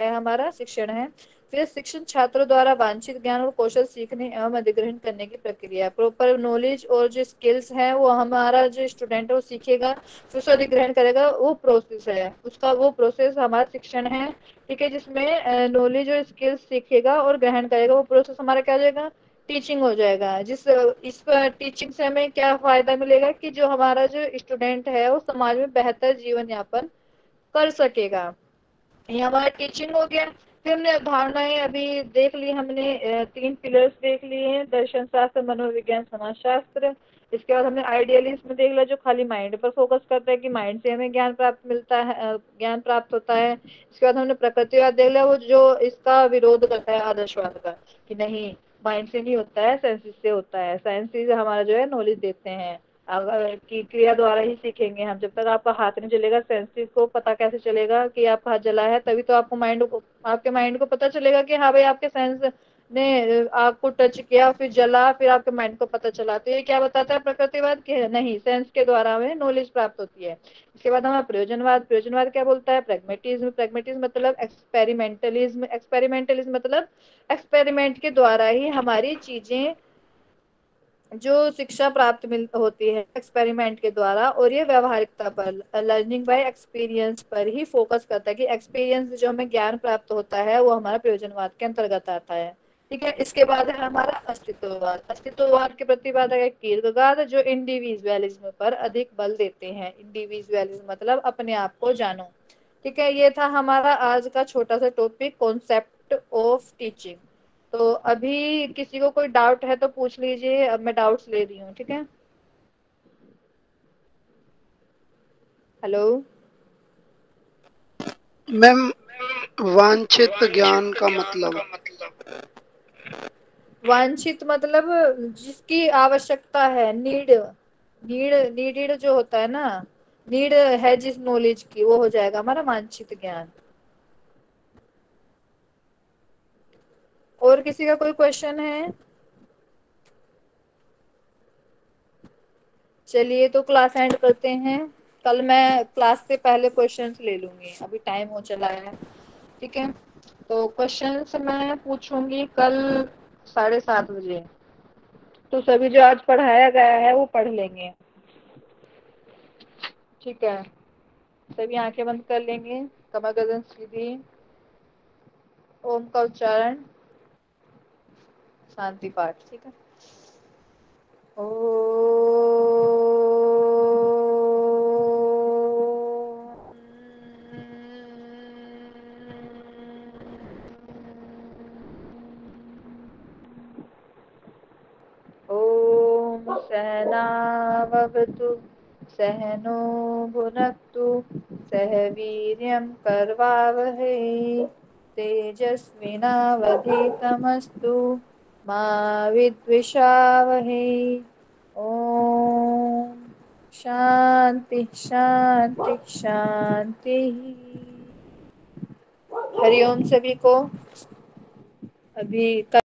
है हमारा शिक्षण है। फिर शिक्षण छात्रों द्वारा वांछित ज्ञान और कौशल सीखने एवं अधिग्रहण करने की प्रक्रिया। है प्रॉपर नॉलेज और जो स्किल्स है, वो हमारा जो स्टूडेंट है, वो सीखेगा, फिर उसको अधिग्रहण करेगा, वो प्रोसेस है। उसका वो प्रोसेस हमारा शिक्षण है, ठीक है, जिसमें नॉलेज और स्किल्स सीखेगा और ग्रहण करेगा। वो प्रोसेस हमारा क्या हो जाएगा? टीचिंग हो जाएगा। जिस, इस टीचिंग से हमें क्या फ़ायदा मिलेगा कि जो हमारा जो स्टूडेंट है, वो समाज में बेहतर जीवन यापन कर सकेगा। ये हमारा टीचिंग हो गया। हमने अवधारणाएँ अभी देख ली, हमने तीन पिलर्स देख लिए हैं, दर्शन शास्त्र, मनोविज्ञान समाज शास्त्र इसके बाद हमने आइडियलिस्ट में देख लिया, जो खाली माइंड पर फोकस करता है कि माइंड से हमें ज्ञान प्राप्त मिलता है ज्ञान प्राप्त होता है। इसके बाद हमने प्रकृतिवाद देख लिया, वो जो इसका विरोध करता है, आदर्शवाद का, कि नहीं माइंड से नहीं होता है सेंसिस से होता है। साइंस हमारा जो है नॉलेज देते हैं। की क्रिया द्वारा ही सीखेंगे हम। जब तक आपका हाथ नहीं चलेगा सेंसिस को पता कैसे चलेगा कि आपका हाथ जला है, तभी तो आपको माइंड को, आपके माइंड को पता चलेगा कि हाँ भाई, आपके सेंस ने आपको टच किया, फिर जला, फिर आपके माइंड को पता चला। तो ये क्या बताता है प्रकृतिवाद कि नहीं सेंस के द्वारा हमें नॉलेज प्राप्त होती है। इसके बाद हमारा प्रयोजनवाद प्रयोजनवाद क्या बोलता है? प्रेगमेटिज्म प्रेगमेटिज्म मतलब एक्सपेरिमेंटलिज्म एक्सपेरिमेंटलिज्म मतलब एक्सपेरिमेंट के द्वारा ही हमारी चीज़ें जो शिक्षा प्राप्त मिल, होती है एक्सपेरिमेंट के द्वारा और ये व्यवहारिकता पर लर्निंग बाय एक्सपीरियंस पर ही फोकस करता है कि एक्सपीरियंस जो हमें ज्ञान प्राप्त होता है, वो हमारा प्रयोजनवाद के अंतर्गत आता है। ठीक है, इसके बाद है हमारा अस्तित्ववाद। अस्तित्ववाद के प्रतिवाद है कीर्कगाद जो इंडिविजुअलिज्म पर अधिक बल देते हैं। इंडिविजुअलिज्म मतलब अपने आप को जानो। ठीक है, ये था हमारा आज का छोटा सा टॉपिक कॉन्सेप्ट ऑफ़ टीचिंग तो अभी किसी को कोई डाउट है तो पूछ लीजिए अब मैं डाउट्स ले रही हूँ ठीक है? हेलो मैम वांछित ज्ञान का मतलब। वांछित मतलब जिसकी आवश्यकता है नीड नीड नीडेड जो होता है ना नीड है जिस नॉलेज की वो हो जाएगा हमारा वांछित ज्ञान। और किसी का कोई क्वेश्चन है? चलिए तो क्लास एंड करते हैं। कल मैं क्लास से पहले क्वेश्चंस ले लूँगी। अभी टाइम हो चला है। ठीक है? तो क्वेश्चंस मैं पूछूँगी कल साढ़े सात बजे। तो सभी जो आज पढ़ाया गया है, वो पढ़ लेंगे। ठीक है? सभी आँखें बंद कर लेंगे। कमर गर्दन सीधी। ओम का उच्चारण। शांति पाठ ठीक है? सहनावतु सहनो भुनक्तु सह वीर्यं कर्वावहै तेजस्विनावधीतमस्तु। मा विद्विषावहे। ॐ शान्ति शान्ति शान्तिः। हरिओम सभी को। अभी